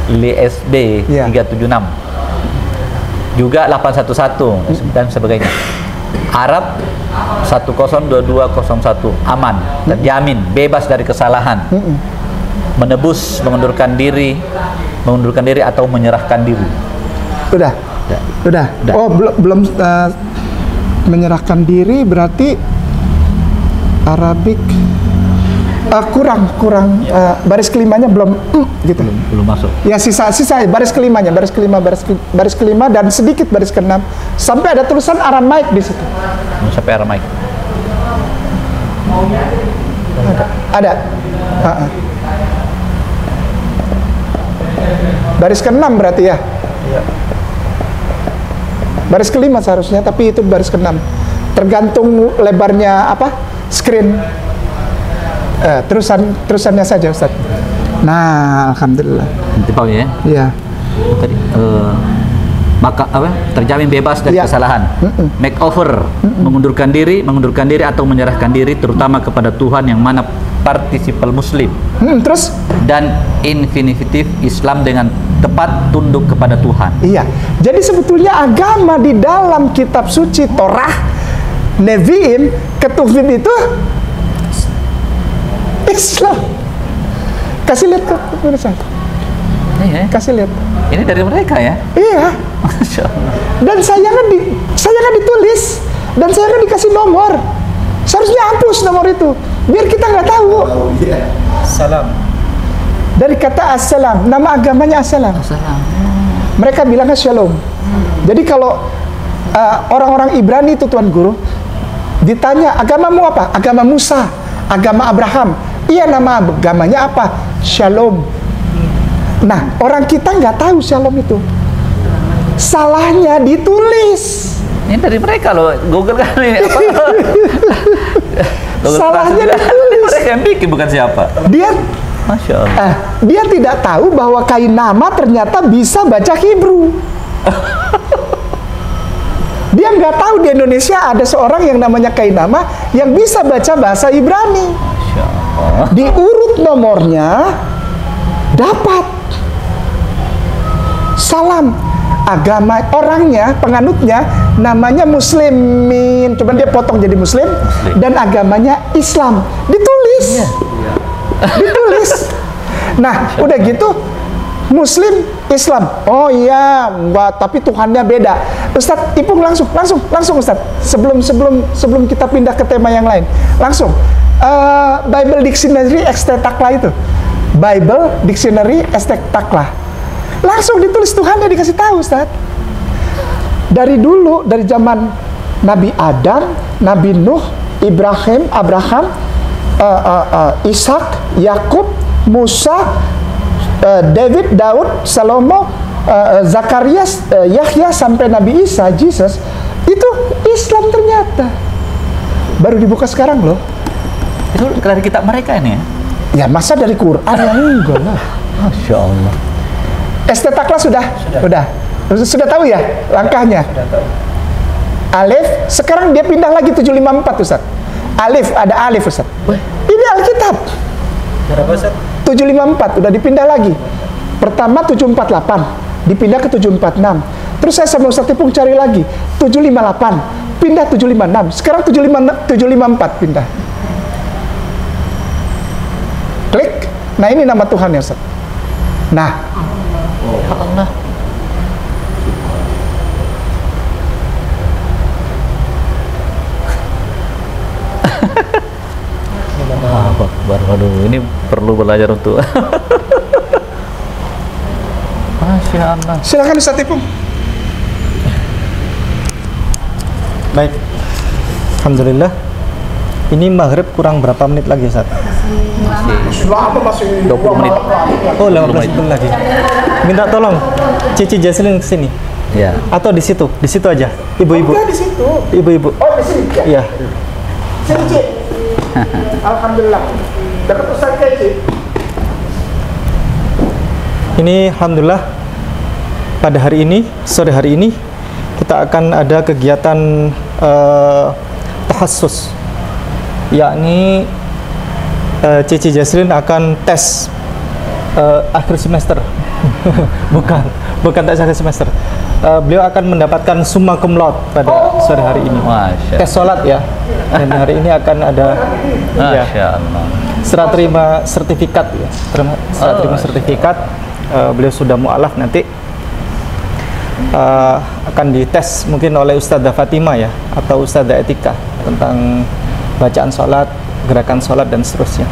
LSD Iya. 376. Juga 811 dan sebagainya. Arab 102201 aman, terjamin, bebas dari kesalahan. Menebus, mengundurkan diri, mengundurkan diri atau menyerahkan diri. udah, Ya. udah. Udah. Oh belum belum eh, menyerahkan diri berarti Arabik eh, kurang kurang eh, baris kelimanya belum mm, gitu. Belum, belum masuk. Ya sisa sisa baris kelimanya, baris kelima, baris ke- baris kelima dan sedikit baris keenam sampai ada tulisan Aramaik di situ. Sampai Aramaik. Ada. Ha-ha. Baris keenam berarti ya. Baris kelima seharusnya, tapi itu baris keenam. Tergantung lebarnya apa? Screen. Eh, terusan terusannya saja Ustaz. Nah, alhamdulillah. Nanti paham ya. Iya. Tadi eh, maka apa? Terjamin bebas dari Iya. kesalahan. Makeover, mengundurkan diri, mengundurkan diri atau menyerahkan diri terutama kepada Tuhan yang mana partisipal muslim Hmm, terus dan infinitif Islam dengan tepat tunduk kepada Tuhan. Iya. Jadi sebetulnya agama di dalam kitab suci Torah, Nevi'im, Ketuvim itu Islam. Kasih lihat ke pemirsa. Iya, Kasih lihat. Ini dari mereka ya. Iya. Masya Allah. Dan saya kan di saya kan ditulis dan saya kan dikasih nomor. Seharusnya hapus nomor itu biar kita nggak tahu. Salam. Dari kata assalam, nama agamanya assalam. Mereka bilangnya shalom. Jadi kalau uh, orang-orang Ibrani itu Tuan Guru ditanya agamamu apa? Agama Musa, agama Abraham. Iya nama agamanya apa? Shalom. Nah orang kita nggak tahu shalom itu. Salahnya ditulis. Ini dari mereka loh. Google kan ini apa? [LAUGHS] Google Salahnya ditulis. mereka yang bikin bukan siapa. Dia Masya Allah. eh, dia tidak tahu bahwa kain nama ternyata bisa baca Hebrew. [LAUGHS] Dia nggak tahu di Indonesia ada seorang yang namanya Kainama yang bisa baca bahasa Ibrani. Diurut nomornya dapat. Salam. Agama orangnya penganutnya namanya muslimin. Coba dia potong jadi muslim, dan agamanya Islam. Ditulis. Ditulis. Nah udah gitu muslim Islam. Oh iya enggak tapi Tuhannya beda. Ustadz Ipung langsung langsung langsung Ustadz. Sebelum sebelum sebelum kita pindah ke tema yang lain. Langsung Eh, Bible Dictionary Extetakla itu Bible Dictionary Estektaklah. Langsung ditulis Tuhan yang dikasih tahu, Ustaz. Dari dulu, dari zaman Nabi Adam, Nabi Nuh, Ibrahim, Abraham, uh, uh, uh, Ishak, Yakub, Musa, uh, David, Daud, Salomo, uh, Zakarias, uh, Yahya sampai Nabi Isa, Jesus, itu Islam ternyata. Baru dibuka sekarang loh. Itu dari kitab mereka ini ya? Ya masa dari Quran ya enggak lah. Masya Allah. Estetaklah sudah, sudah, sudah, tahu ya langkahnya. Alif, sekarang dia pindah lagi 754 Ustaz. Alif, ada alif Ustaz. Ini Alkitab. Berapa Ustaz? 754 udah dipindah lagi. Pertama 748, dipindah ke 746. Terus saya sama Ustaz Tipung cari lagi 758, pindah 756. Sekarang 75 754 pindah. Klik. Nah, ini nama Tuhan ya Ustaz. Nah, Allah. Ah, Akbar. Waduh, ini perlu belajar untuk Masya Allah. silakan Ustaz Tipung. Baik. Alhamdulillah. Ini maghrib kurang berapa menit lagi Ustaz? masih 20 menit. Oh, 15 menit lagi. Minta tolong Cici Jaslin ke sini. Ya. Atau di situ, di situ aja. Ibu-ibu. di situ. Ibu-ibu. Oh, di sini. Ya. Iya. Sini, Cik. [LAUGHS] Alhamdulillah. Dapat Ustaz Cik. Ini alhamdulillah pada hari ini, sore hari ini kita akan ada kegiatan uh, tahassus yakni uh, Cici Jaslin akan tes uh, akhir semester. [LAUGHS] bukan, bukan tes akhir semester. Uh, beliau akan mendapatkan summa cum laude pada sore hari ini. Masya Tes sholat ya. Dan hari ini akan ada ya, Allah. serah terima sertifikat ya terima, serah Oh, terima iya. sertifikat Eh, beliau sudah mualaf nanti Eh, akan dites mungkin oleh Ustazah Fatima ya atau Ustazah Etika tentang bacaan sholat gerakan sholat dan seterusnya.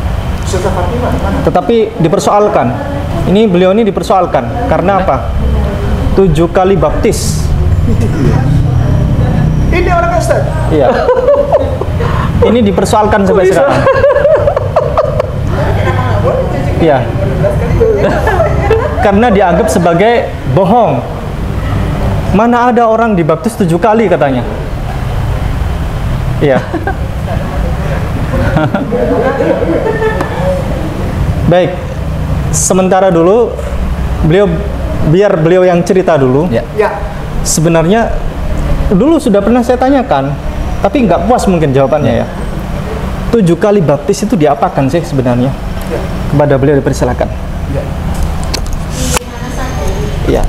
Tetapi dipersoalkan. Ini beliau ini dipersoalkan. Karena apa? Tujuh kali baptis. Ini orang Ustaz. iya. Ini dipersoalkan sampai sekarang. Iya. Karena dianggap sebagai bohong. Mana ada orang dibaptis tujuh kali katanya. Iya [LAUGHS] baik sementara dulu beliau biar beliau yang cerita dulu. Ya. Ya. sebenarnya dulu sudah pernah saya tanyakan tapi nggak puas mungkin jawabannya ya. Tujuh kali baptis itu diapakan sih sebenarnya? Kepada beliau dipersilakan. Ya.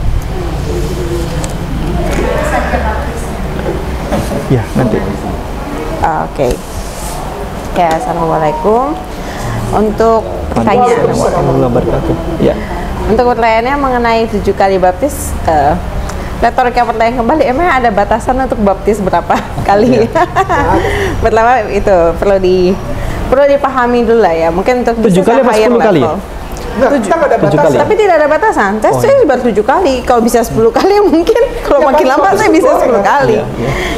Ya nanti. Oke. Ya, assalamualaikum. Untuk pertanyaan, ya untuk pertanyaannya mengenai tujuh kali baptis, uh, retorika pertanyaan kembali, emang ada batasan untuk baptis berapa [LAUGHS] kali? [LAUGHS] Pertama itu perlu di perlu dipahami dulu lah ya. Mungkin untuk Tujuh kali apa 10 kali? level. Nah, kita nggak ada Tujuh batasan. kali. Tapi tidak ada batasan. Tes Oh, saya baru tujuh kali. Kalau bisa 10 kali [LAUGHS] mungkin kalau Ya, makin lama saya bisa 10 sepuluh, kali.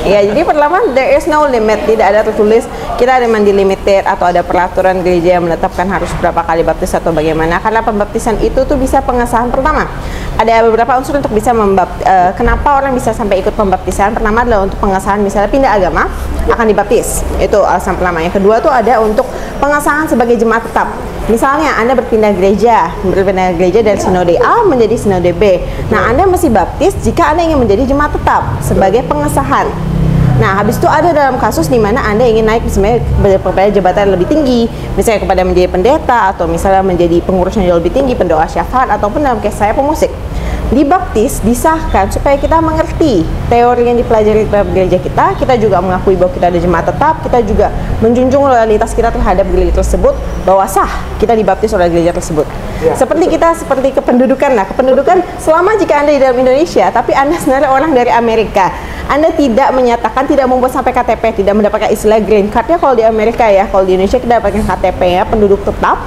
Ya, jadi pertama there is no limit. Tidak ada tertulis kita ada mandi limited atau ada peraturan gereja yang menetapkan harus berapa kali baptis atau bagaimana. Karena pembaptisan itu tuh bisa pengesahan pertama. Ada beberapa unsur untuk bisa membapt eh, kenapa orang bisa sampai ikut pembaptisan. Pertama adalah untuk pengesahan misalnya pindah agama akan dibaptis. Itu alasan pertama. Yang kedua tuh ada untuk pengesahan sebagai jemaat tetap. Misalnya Anda berpindah gereja, berpindah gereja dari sinode A menjadi sinode B. Nah, Anda mesti baptis jika Anda ingin menjadi jemaat tetap sebagai pengesahan. Nah, habis itu ada dalam kasus di mana Anda ingin naik misalnya kepada jabatan lebih tinggi, misalnya kepada menjadi pendeta atau misalnya menjadi pengurus yang lebih tinggi, pendoa syafaat ataupun dalam case saya pemusik. Dibaptis, disahkan supaya kita mengerti teori yang dipelajari dalam gereja kita, kita juga mengakui bahwa kita ada jemaat tetap, kita juga menjunjung loyalitas kita terhadap gereja tersebut bahwa sah kita dibaptis oleh gereja tersebut. Seperti kita seperti kependudukan lah, kependudukan selama jika Anda di dalam Indonesia, tapi Anda sebenarnya orang dari Amerika. Anda tidak menyatakan tidak membuat sampai KTP, tidak mendapatkan istilah green card ya kalau di Amerika ya, kalau di Indonesia kita dapatkan KTP ya penduduk tetap.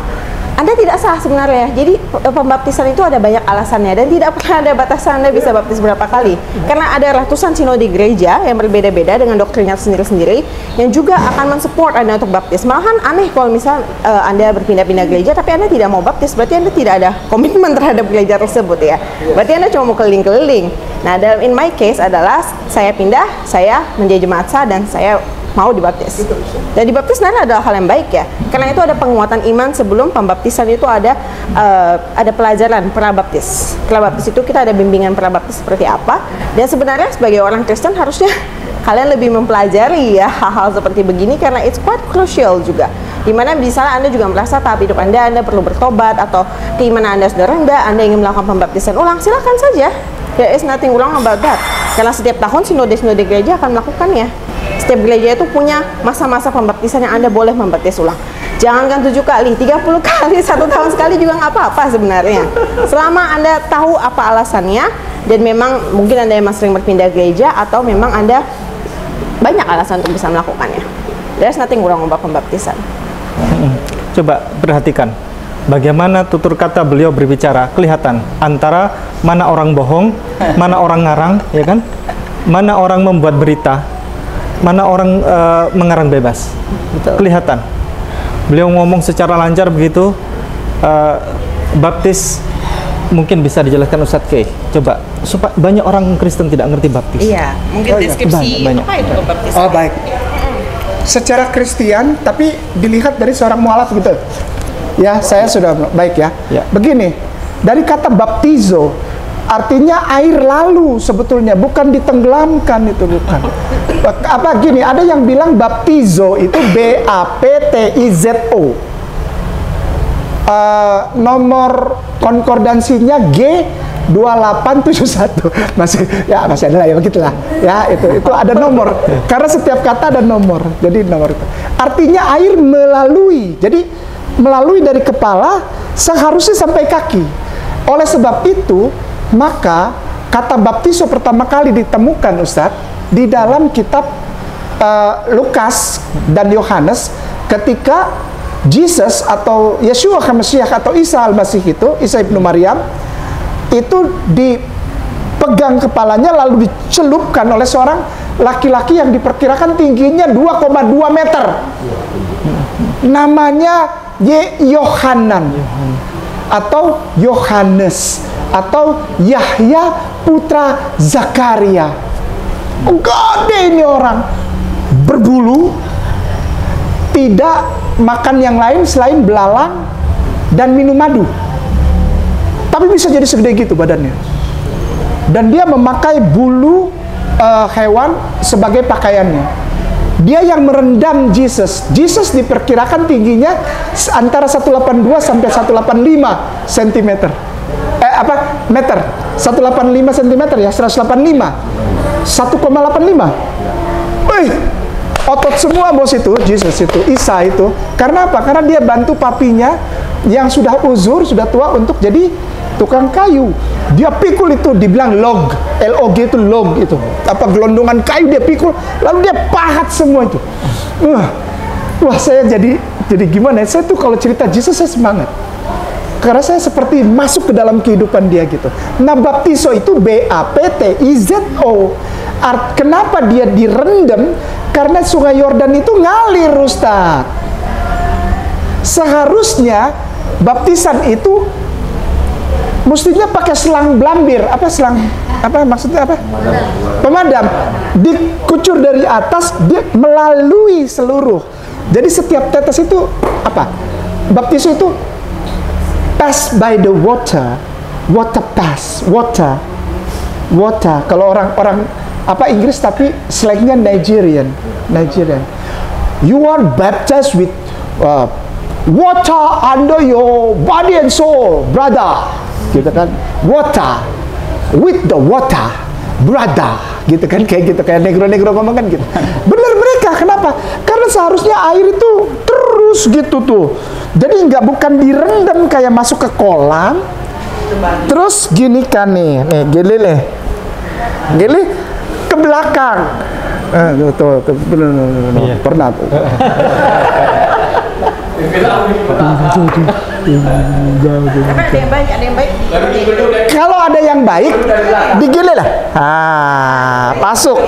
Anda tidak sah sebenarnya. Jadi p- pembaptisan itu ada banyak alasannya dan tidak [LAUGHS] pernah ada batasan Anda bisa baptis berapa kali. Karena ada ratusan sinode gereja yang berbeda-beda dengan doktrinnya sendiri-sendiri yang juga akan mensupport Anda untuk baptis. Malahan aneh kalau misal eh, Anda berpindah-pindah gereja tapi Anda tidak mau baptis, berarti Anda tidak ada [LAUGHS] komitmen terhadap gereja tersebut ya. Berarti Anda cuma mau keliling-keliling. Nah, dalam in my case adalah saya pindah, saya menjadi jemaat dan saya mau dibaptis. Dan dibaptis sebenarnya adalah hal yang baik ya. Karena itu ada penguatan iman sebelum pembaptisan itu ada eh, ada pelajaran prabaptis. Prabaptis itu kita ada bimbingan prabaptis seperti apa. Dan sebenarnya sebagai orang Kristen harusnya [LAUGHS] kalian lebih mempelajari ya hal-hal seperti begini karena it's quite crucial juga. Di mana misalnya Anda juga merasa tahap hidup Anda, Anda perlu bertobat atau keimanan Anda sudah rendah, Anda ingin melakukan pembaptisan ulang, silakan saja. There is nothing wrong about that. Karena setiap tahun sinode-sinode gereja akan melakukannya. Setiap gereja itu punya masa-masa pembaptisan yang Anda boleh membaptis ulang. Jangankan tujuh kali, 30 [LAUGHS] kali, satu tahun sekali juga nggak apa-apa sebenarnya. Selama Anda tahu apa alasannya, dan memang mungkin Anda yang sering berpindah gereja, atau memang Anda banyak alasan untuk bisa melakukannya. There's nothing wrong about pembaptisan. Coba perhatikan bagaimana tutur kata beliau berbicara kelihatan antara mana orang bohong, [LAUGHS] mana orang ngarang, ya kan? Mana orang membuat berita, mana orang eh, mengarang bebas. Kelihatan. Beliau ngomong secara lancar begitu eh, baptis mungkin bisa dijelaskan Ustadz K. Coba supaya banyak orang Kristen tidak ngerti baptis. Iya, mungkin Oh iya, deskripsi banyak, banyak. apa itu pembaptisan? Oh baik. Secara Kristen, tapi dilihat dari seorang mualaf gitu. Ya, saya sudah baik ya. Ya. Begini, dari kata baptizo, artinya air lalu sebetulnya, bukan ditenggelamkan itu bukan. Apa gini? Ada yang bilang baptizo itu B A P T I Z O. Eh, nomor konkordansinya G 2871 [LAUGHS] masih ya masih ada lah ya begitulah ya itu itu ada nomor karena setiap kata ada nomor jadi nomor itu artinya air melalui jadi melalui dari kepala seharusnya sampai kaki oleh sebab itu maka kata baptiso pertama kali ditemukan Ustadz di dalam kitab eh, Lukas dan Yohanes ketika Jesus atau Yeshua HaMashiach atau Isa Al-Masih itu Isa ibnu Maryam itu dipegang kepalanya lalu dicelupkan oleh seorang laki-laki yang diperkirakan tingginya 2,2 meter. Namanya Yohanan atau Yohanes atau Yahya putra Zakaria. Gede ini orang berbulu, tidak makan yang lain selain belalang dan minum madu. Tapi bisa jadi segede gitu badannya. Dan dia memakai bulu eh, hewan sebagai pakaiannya. Dia yang merendam Jesus. Jesus diperkirakan tingginya antara 182 sampai 185 cm. Apa? Meter. 185 cm ya, 185. 1,85. Wih, otot semua bos itu, Jesus itu, Isa itu. Karena apa? Karena dia bantu papinya yang sudah uzur, sudah tua untuk jadi tukang kayu. Dia pikul itu dibilang log, LOG itu log itu. Apa gelondongan kayu dia pikul, lalu dia pahat semua itu. Wah, wah saya jadi jadi gimana? ya? Saya tuh kalau cerita Jesus saya semangat. Karena saya seperti masuk ke dalam kehidupan dia gitu. Nah, baptiso itu B A P T I Z O. Art, kenapa dia direndam? Karena sungai Yordan itu ngalir, Ustaz. Seharusnya baptisan itu mestinya pakai selang blambir. Apa selang? Apa maksudnya apa? Pemadam. Dikucur dari atas, dia melalui seluruh. Jadi setiap tetes itu apa? Baptiso itu pass by the water. Water pass. Water. Water. Kalau orang orang apa Inggris tapi slangnya Nigerian. Nigerian. You are baptized with uh, water under your body and soul brother. Gitu kan? Water. With the water brother. Gitu kan? Kayak gitu kayak negro-negro ngomong kan gitu. Bener mereka kenapa? Karena seharusnya air itu terus gitu tuh jadi nggak bukan direndam kayak masuk ke kolam terus gini kan nih nih gini nih gini ke belakang eh, tuh, Iya. pernah tuh. Kalau ada yang baik, digini lah. Ah, masuk.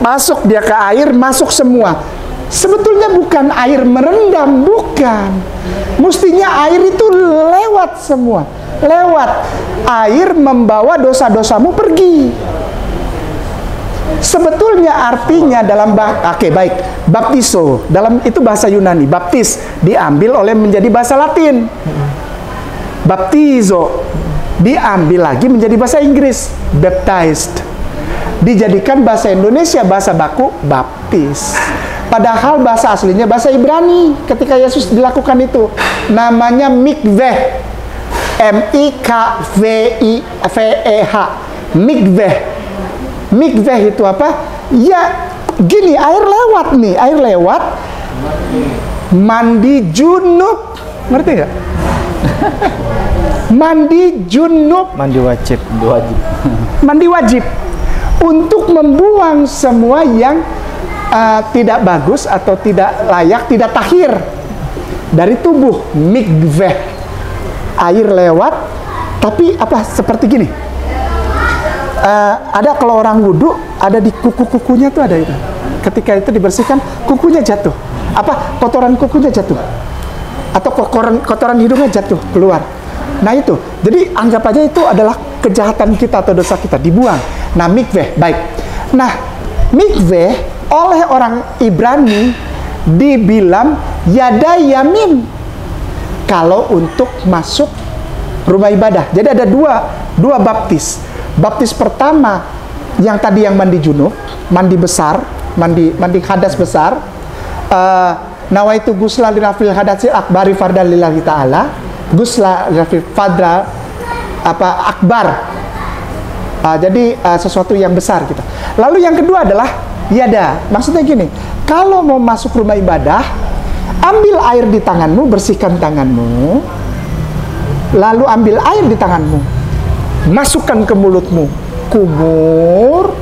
Masuk dia ke air, masuk semua. Sebetulnya bukan air merendam, bukan. Mestinya air itu lewat semua. Lewat. Air membawa dosa-dosamu pergi. Sebetulnya artinya dalam bah oke baik baptiso dalam itu bahasa Yunani baptis diambil oleh menjadi bahasa Latin baptizo diambil lagi menjadi bahasa Inggris baptized dijadikan bahasa Indonesia bahasa baku baptis padahal bahasa aslinya bahasa Ibrani ketika Yesus dilakukan itu. Namanya mikveh. M I K V I V E H. Mikveh. Mikveh itu apa? Ya gini air lewat nih. Air lewat. Mandi junub. Ngerti nggak? [LAUGHS] Mandi junub. Mandi wajib. wajib. Mandi wajib. Untuk membuang semua yang uh, tidak bagus atau tidak layak, tidak tahir dari tubuh mikveh. Air lewat, tapi apa seperti gini. Uh, ada kalau orang wudhu, ada di kuku-kukunya tuh ada itu. Ketika itu dibersihkan, kukunya jatuh. Apa kotoran kukunya jatuh? Atau kotoran kotoran hidungnya jatuh keluar. Nah itu, jadi anggap aja itu adalah kejahatan kita atau dosa kita dibuang. Nah mikveh, baik. Nah mikveh oleh orang Ibrani dibilang yada yamin kalau untuk masuk rumah ibadah. Jadi ada dua dua baptis. Baptis pertama yang tadi yang mandi junub, mandi besar, mandi mandi hadas besar. Uh, nawaitu gusla linafil hadasi akbari lillahi ta'ala gusla linafil fadra apa akbar Ah, jadi ah, sesuatu yang besar gitu. Lalu yang kedua adalah yada. Maksudnya gini, kalau mau masuk rumah ibadah, ambil air di tanganmu, bersihkan tanganmu, lalu ambil air di tanganmu, masukkan ke mulutmu, kumur,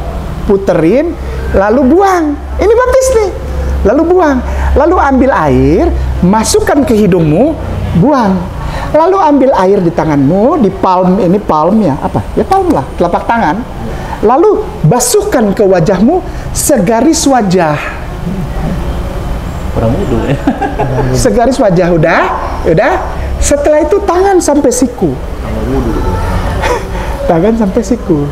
puterin, lalu buang. Ini baptis nih. Lalu buang. Lalu ambil air, masukkan ke hidungmu, buang. Lalu ambil air di tanganmu, di palm ini palm ya, apa? Ya palm lah, telapak tangan. Lalu basuhkan ke wajahmu segaris wajah. kurang wudhu ya [LAUGHS] Segaris wajah udah, udah. Setelah itu tangan sampai siku. [LAUGHS] tangan sampai siku.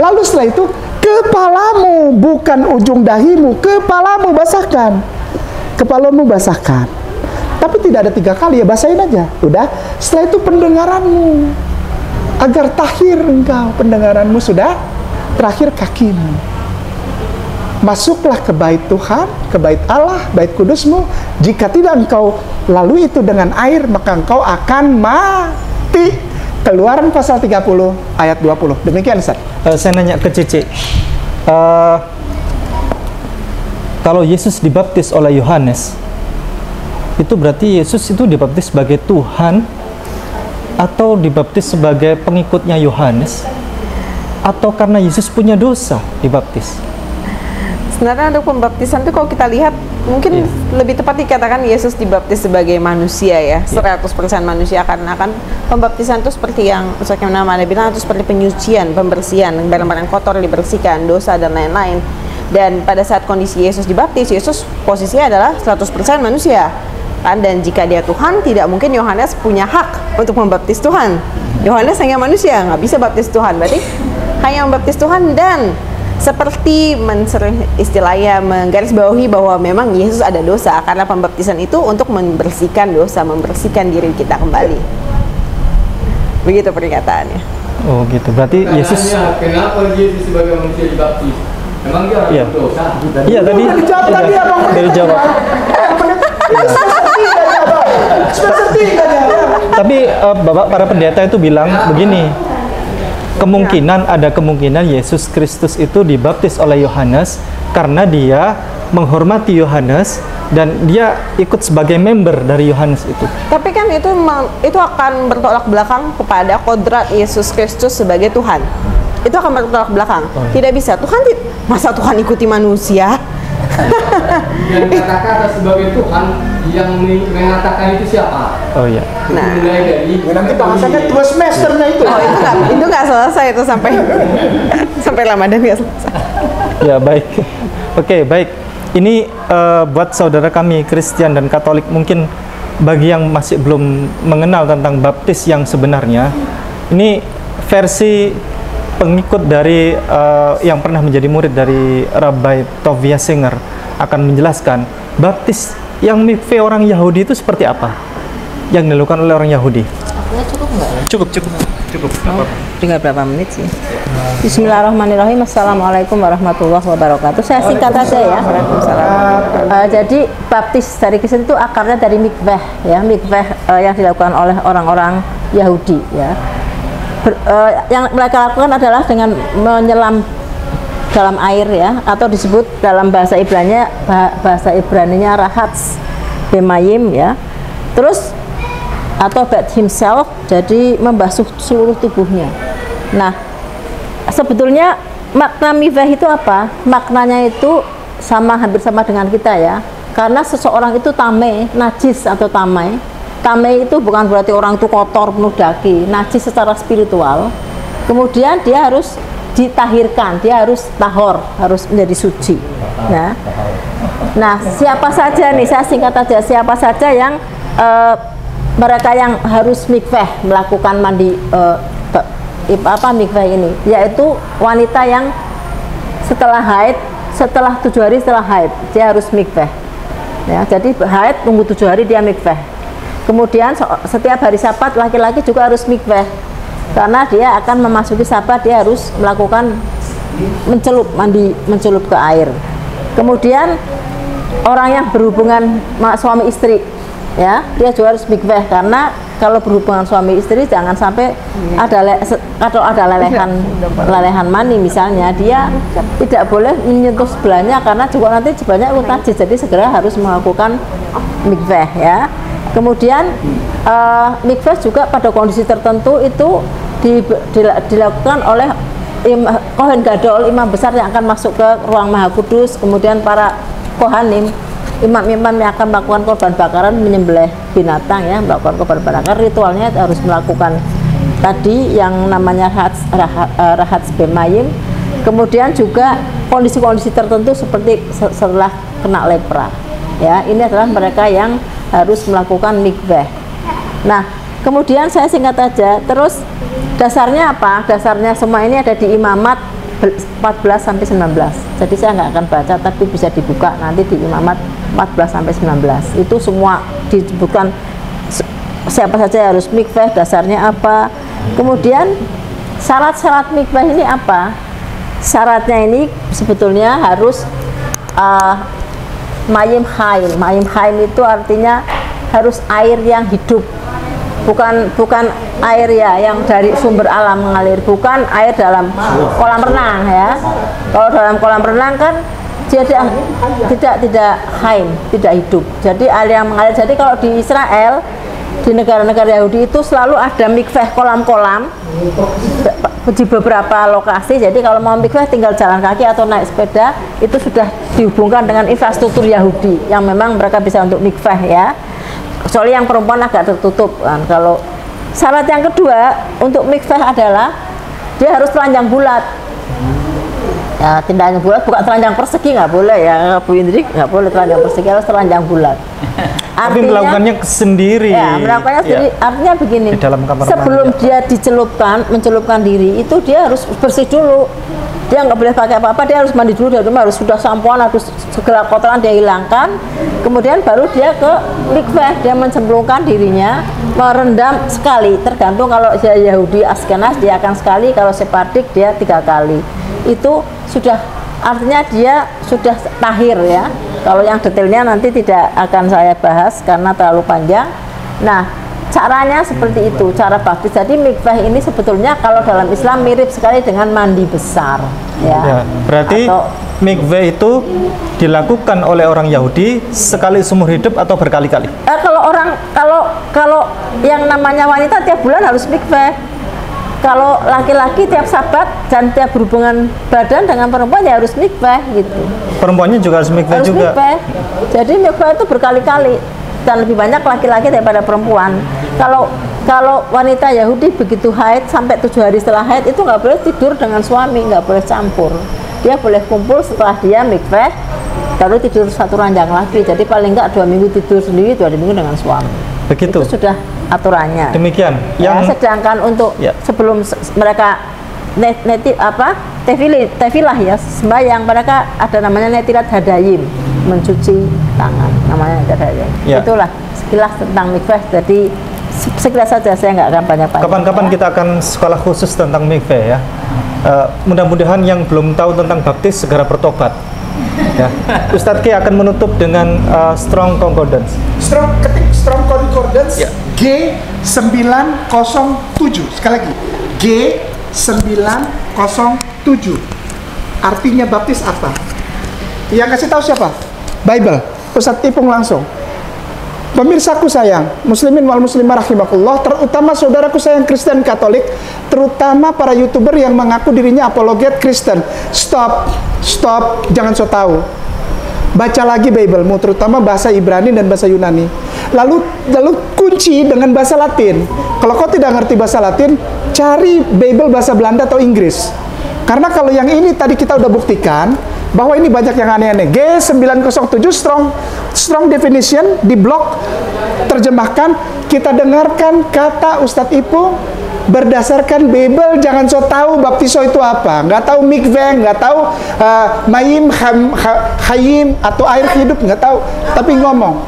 Lalu setelah itu kepalamu bukan ujung dahimu, kepalamu basahkan. Kepalamu basahkan. Tapi tidak ada tiga kali ya basahin aja. Udah. Setelah itu pendengaranmu agar tahir engkau pendengaranmu sudah terakhir kakimu. Masuklah ke bait Tuhan, ke bait Allah, bait kudusmu. Jika tidak engkau lalui itu dengan air, maka engkau akan mati. Keluaran pasal 30 ayat 20. Demikian Ustaz. Eh, saya nanya ke Cici. Eh, kalau Yesus dibaptis oleh Yohanes, itu berarti Yesus itu dibaptis sebagai Tuhan atau dibaptis sebagai pengikutnya Yohanes atau karena Yesus punya dosa dibaptis? Sebenarnya untuk pembaptisan tuh kalau kita lihat mungkin Iya. lebih tepat dikatakan Yesus dibaptis sebagai manusia ya, 100% manusia karena kan pembaptisan itu seperti yang Ustaz nama ada bilang itu seperti penyucian, pembersihan, barang-barang kotor dibersihkan, dosa dan lain-lain. Dan pada saat kondisi Yesus dibaptis, Yesus posisinya adalah 100% manusia. Kan dan jika dia Tuhan, tidak mungkin Yohanes punya hak untuk membaptis Tuhan. Yohanes hanya manusia, nggak bisa baptis Tuhan. Berarti hanya membaptis Tuhan dan seperti menser istilahnya menggarisbawahi bahwa memang Yesus ada dosa karena pembaptisan itu untuk membersihkan dosa, membersihkan diri kita kembali. Begitu pernyataannya. Oh gitu. Berarti Yesus Pertanyaannya, kenapa Yesus sebagai manusia dibaptis? Memang dia Iya. harus dosa? Iya tadi Udah dijawab iya, tadi, Abang. dari jawab. Tapi eh, Bapak para pendeta itu bilang begini. Kemungkinan ada kemungkinan Yesus Kristus itu dibaptis oleh Yohanes karena dia menghormati Yohanes dan dia ikut sebagai member dari Yohanes itu. Tapi kan itu itu akan bertolak belakang kepada kodrat Yesus Kristus sebagai Tuhan. Itu akan bertolak belakang. Tidak bisa. Tuhan masa Tuhan ikuti manusia? Dan kata-kata [LAUGHS] sebagai Tuhan yang me- mengatakan itu siapa? Oh iya. Itu mulai dari Ya, nanti bahasannya dua semesternya itu. Oh itu nggak itu nggak selesai itu sampai [LAUGHS] sampai Ramadan nggak selesai. Ya baik. Oke baik. Ini eh, buat saudara kami Kristen dan Katolik mungkin bagi yang masih belum mengenal tentang baptis yang sebenarnya, ini versi pengikut dari eh, yang pernah menjadi murid dari Rabbi Tovia Singer akan menjelaskan baptis yang mikve orang Yahudi itu seperti apa yang dilakukan oleh orang Yahudi. Waktunya cukup nggak? Cukup cukup cukup. Tinggal berapa menit sih? Bismillahirrahmanirrahim. Assalamualaikum warahmatullahi wabarakatuh. Saya singkat aja ya. Eh, jadi baptis dari Kristen itu akarnya dari mikveh ya, mikveh eh, yang dilakukan oleh orang-orang Yahudi ya. Ber- eh, yang mereka lakukan adalah dengan menyelam dalam air ya atau disebut dalam bahasa Ibrani bahasa Ibraninya rahatz bemayim ya. Terus atau bat himself jadi membasuh seluruh tubuhnya. Nah, sebetulnya makna mivah itu apa? Maknanya itu sama hampir sama dengan kita ya. Karena seseorang itu tame, najis atau tamai. Tamai itu bukan berarti orang itu kotor penuh daki, najis secara spiritual. Kemudian dia harus ditahirkan, dia harus tahor, harus menjadi suci. Nah, nah siapa saja nih saya singkat aja siapa saja yang eh, mereka yang harus mikveh melakukan mandi ip- apa mikveh ini. Yaitu wanita yang setelah haid setelah tujuh hari setelah haid dia harus mikveh. Ya jadi haid tunggu tujuh hari dia mikveh. Kemudian setiap hari sabat laki-laki juga harus mikveh karena dia akan memasuki sabat dia harus melakukan mencelup mandi mencelup ke air. Kemudian orang yang berhubungan suami istri ya dia juga harus mikveh karena kalau berhubungan suami istri jangan sampai ada le- kalau ada lelehan lelehan mani misalnya. Dia tidak boleh menyentuh sebelahnya karena juga nanti sebelahnya najis jadi segera harus melakukan mikveh ya kemudian eh, mikveh juga pada kondisi tertentu itu di- dila- dilakukan oleh im, Kohen Gadol imam besar yang akan masuk ke ruang Maha Kudus. Kemudian para kohanim imam-imam yang akan melakukan korban bakaran menyembelih binatang ya melakukan korban bakaran. Ritualnya harus melakukan tadi yang namanya rahat rahat, eh, bemayim kemudian juga kondisi-kondisi tertentu seperti se- setelah kena lepra ya. Ini adalah mereka yang harus melakukan mikveh nah kemudian saya singkat aja terus dasarnya apa? Dasarnya semua ini ada di imamat 14 sampai 19 jadi saya nggak akan baca tapi bisa dibuka nanti di imamat 14 sampai 19 itu semua disebutkan se- siapa saja harus mikveh dasarnya apa. Kemudian syarat-syarat mikveh ini apa? Syaratnya ini sebetulnya harus uh, mayim hail mayim hail itu artinya harus air yang hidup. Bukan bukan air ya yang dari sumber alam mengalir. Bukan air dalam kolam renang ya. Kalau dalam kolam renang kan tidak tidak tidak haim tidak hidup. Jadi air yang mengalir. Jadi kalau di Israel di negara-negara Yahudi itu selalu ada mikveh kolam-kolam. Di beberapa lokasi. Jadi kalau mau mikveh tinggal jalan kaki atau naik sepeda itu sudah dihubungkan dengan infrastruktur Yahudi yang memang mereka bisa untuk mikveh ya. Kecuali yang perempuan agak tertutup kan. Kalau syarat yang kedua untuk mikveh adalah dia harus telanjang bulat ya telanjang bulat bukan telanjang persegi nggak boleh ya. Bu Indri nggak boleh telanjang persegi harus telanjang bulat [LAUGHS] Tapi melakukannya sendiri. ya melakukannya Ya. sendiri. Artinya begini Di dalam kamar sebelum mandi. dia dicelupkan mencelupkan diri itu dia harus bersih dulu. Dia nggak boleh pakai apa-apa dia harus mandi dulu dari rumah harus sudah sampoan harus segala kotoran dia hilangkan. Kemudian baru dia ke mikveh dia mencemplungkan dirinya merendam sekali. Tergantung kalau dia Yahudi Askenas dia akan sekali. Kalau Sephardic dia tiga kali itu sudah artinya dia sudah tahir ya. Kalau yang detailnya nanti tidak akan saya bahas karena terlalu panjang. Nah caranya seperti itu cara baptis jadi mikveh ini sebetulnya kalau dalam Islam mirip sekali dengan mandi besar ya, Ya, berarti Atau- mikveh itu dilakukan oleh orang Yahudi sekali seumur hidup atau berkali-kali. Eh, kalau orang kalau kalau yang namanya wanita tiap bulan harus mikveh kalau laki-laki tiap sabat dan tiap berhubungan badan dengan perempuan ya harus mikveh gitu Perempuannya juga harus mikveh harus juga. jadi mikveh itu berkali-kali dan lebih banyak laki-laki daripada perempuan. Kalau kalau wanita Yahudi begitu haid sampai tujuh hari setelah haid itu nggak boleh tidur dengan suami, nggak boleh campur. Dia boleh kumpul setelah dia mikveh, baru tidur satu ranjang lagi. Jadi paling nggak dua minggu tidur sendiri, dua minggu dengan suami. Begitu. Itu sudah aturannya. Demikian. Ya, Yang sedangkan untuk Ya. sebelum se- mereka net, neti, apa tefili, tefilah ya sembahyang mereka ada namanya netilat hadayim mencuci tangan namanya hadayim. Ya. Itulah sekilas tentang mikvah. Jadi se- sekilas saja saya nggak akan banyak-banyak. Kapan-kapan ya. kita akan sekolah khusus tentang mikveh ya. Eh, mudah-mudahan yang belum tahu tentang baptis segera bertobat. Ya. Ustadz Ki akan menutup dengan eh, strong concordance. Strong ketik strong concordance Ya. G 907 sekali lagi G 907 artinya baptis apa? Yang kasih tahu siapa? Bible Ustadz Ipung langsung Pemirsaku sayang, muslimin wal muslimah rahimakumullah, terutama saudaraku sayang Kristen Katolik, terutama para YouTuber yang mengaku dirinya apologet Kristen. Stop, stop, jangan so tahu. Baca lagi Biblemu, terutama bahasa Ibrani dan bahasa Yunani. Lalu lalu kunci dengan bahasa Latin. Kalau kau tidak ngerti bahasa Latin, cari Bible bahasa Belanda atau Inggris. Karena kalau yang ini tadi kita udah buktikan bahwa ini banyak yang aneh-aneh. G907 strong strong definition di blog terjemahkan kita dengarkan kata Ustadz Ipu berdasarkan Bible jangan so tahu baptiso itu apa. Nggak tahu mikveh nggak tahu uh, mayim ham, ha- hayim atau air hidup nggak tahu. Tapi ngomong.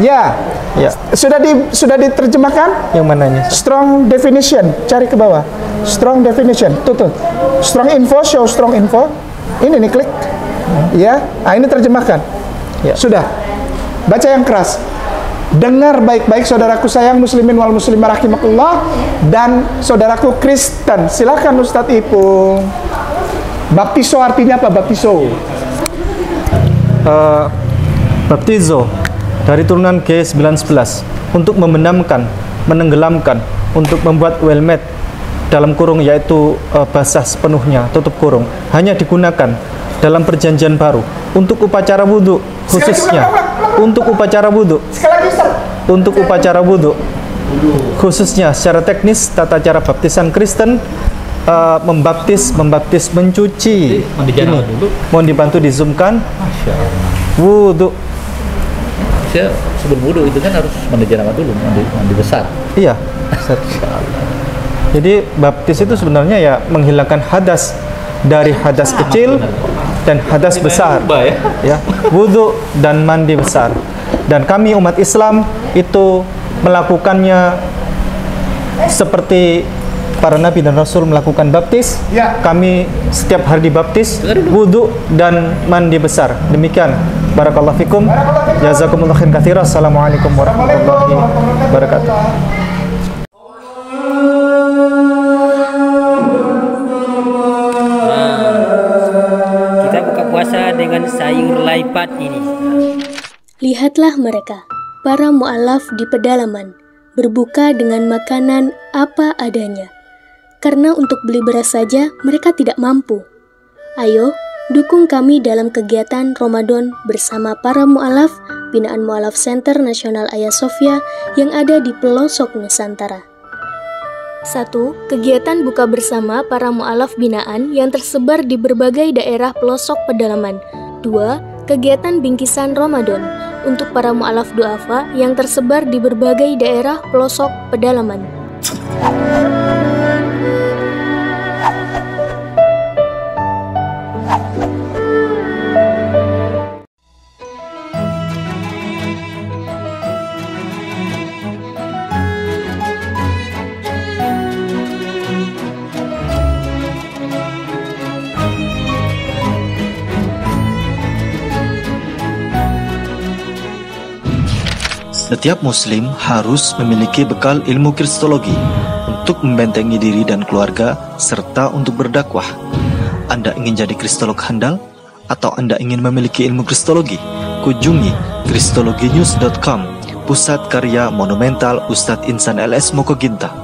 Ya. Ya. sudah di sudah diterjemahkan? Yang mananya? strong definition. Cari ke bawah. Strong definition. Tuh tuh. Strong info show strong info. Ini nih klik. Ya. Nah ini terjemahkan. Ya. sudah. Baca yang keras dengar baik-baik saudaraku sayang muslimin wal muslimah rahimakumullah dan saudaraku Kristen. Silakan Ustadz Ipung. Baptiso artinya apa baptiso? Eh, baptizo dari turunan G911 untuk membenamkan, menenggelamkan, untuk membuat welmet dalam kurung yaitu eh, basah sepenuhnya, tutup kurung, hanya digunakan dalam perjanjian baru untuk upacara wudhu khususnya untuk upacara wudhu. Sekali lagi Ustaz untuk upacara wudhu. Khususnya secara teknis tata cara baptisan Kristen eh, membaptis membaptis mencuci. Ini. dulu. mohon dibantu di zoomkan wudhu. Saya sebelum wudhu itu kan harus mandi janabah dulu, mandi, mandi besar. iya. Jadi baptis itu sebenarnya ya menghilangkan hadas dari hadas kecil dan hadas besar. Ya. ya wudhu dan mandi besar. Dan kami umat Islam itu melakukannya seperti para nabi dan rasul melakukan baptis. Ya. kami setiap hari dibaptis wudhu dan mandi besar. Demikian. Barakallahu fikum. Jazakumullah khairan katsira. Assalamualaikum warahmatullahi wabarakatuh Lihatlah mereka, para mu'alaf di pedalaman, berbuka dengan makanan apa adanya. Karena untuk beli beras saja mereka tidak mampu. Ayo, dukung kami dalam kegiatan Ramadan bersama para mu'alaf binaan Mu'alaf Center Nasional Ayah Sofia yang ada di pelosok Nusantara. 1. Kegiatan buka bersama para mu'alaf binaan yang tersebar di berbagai daerah pelosok pedalaman. 2. Kegiatan bingkisan Ramadan untuk para mu'alaf duafa yang tersebar di berbagai daerah pelosok pedalaman. Setiap muslim harus memiliki bekal ilmu kristologi untuk membentengi diri dan keluarga serta untuk berdakwah. Anda ingin jadi kristolog handal atau Anda ingin memiliki ilmu kristologi? Kunjungi kristologinews.com, pusat karya monumental Ustadz Insan LS Mokoginta.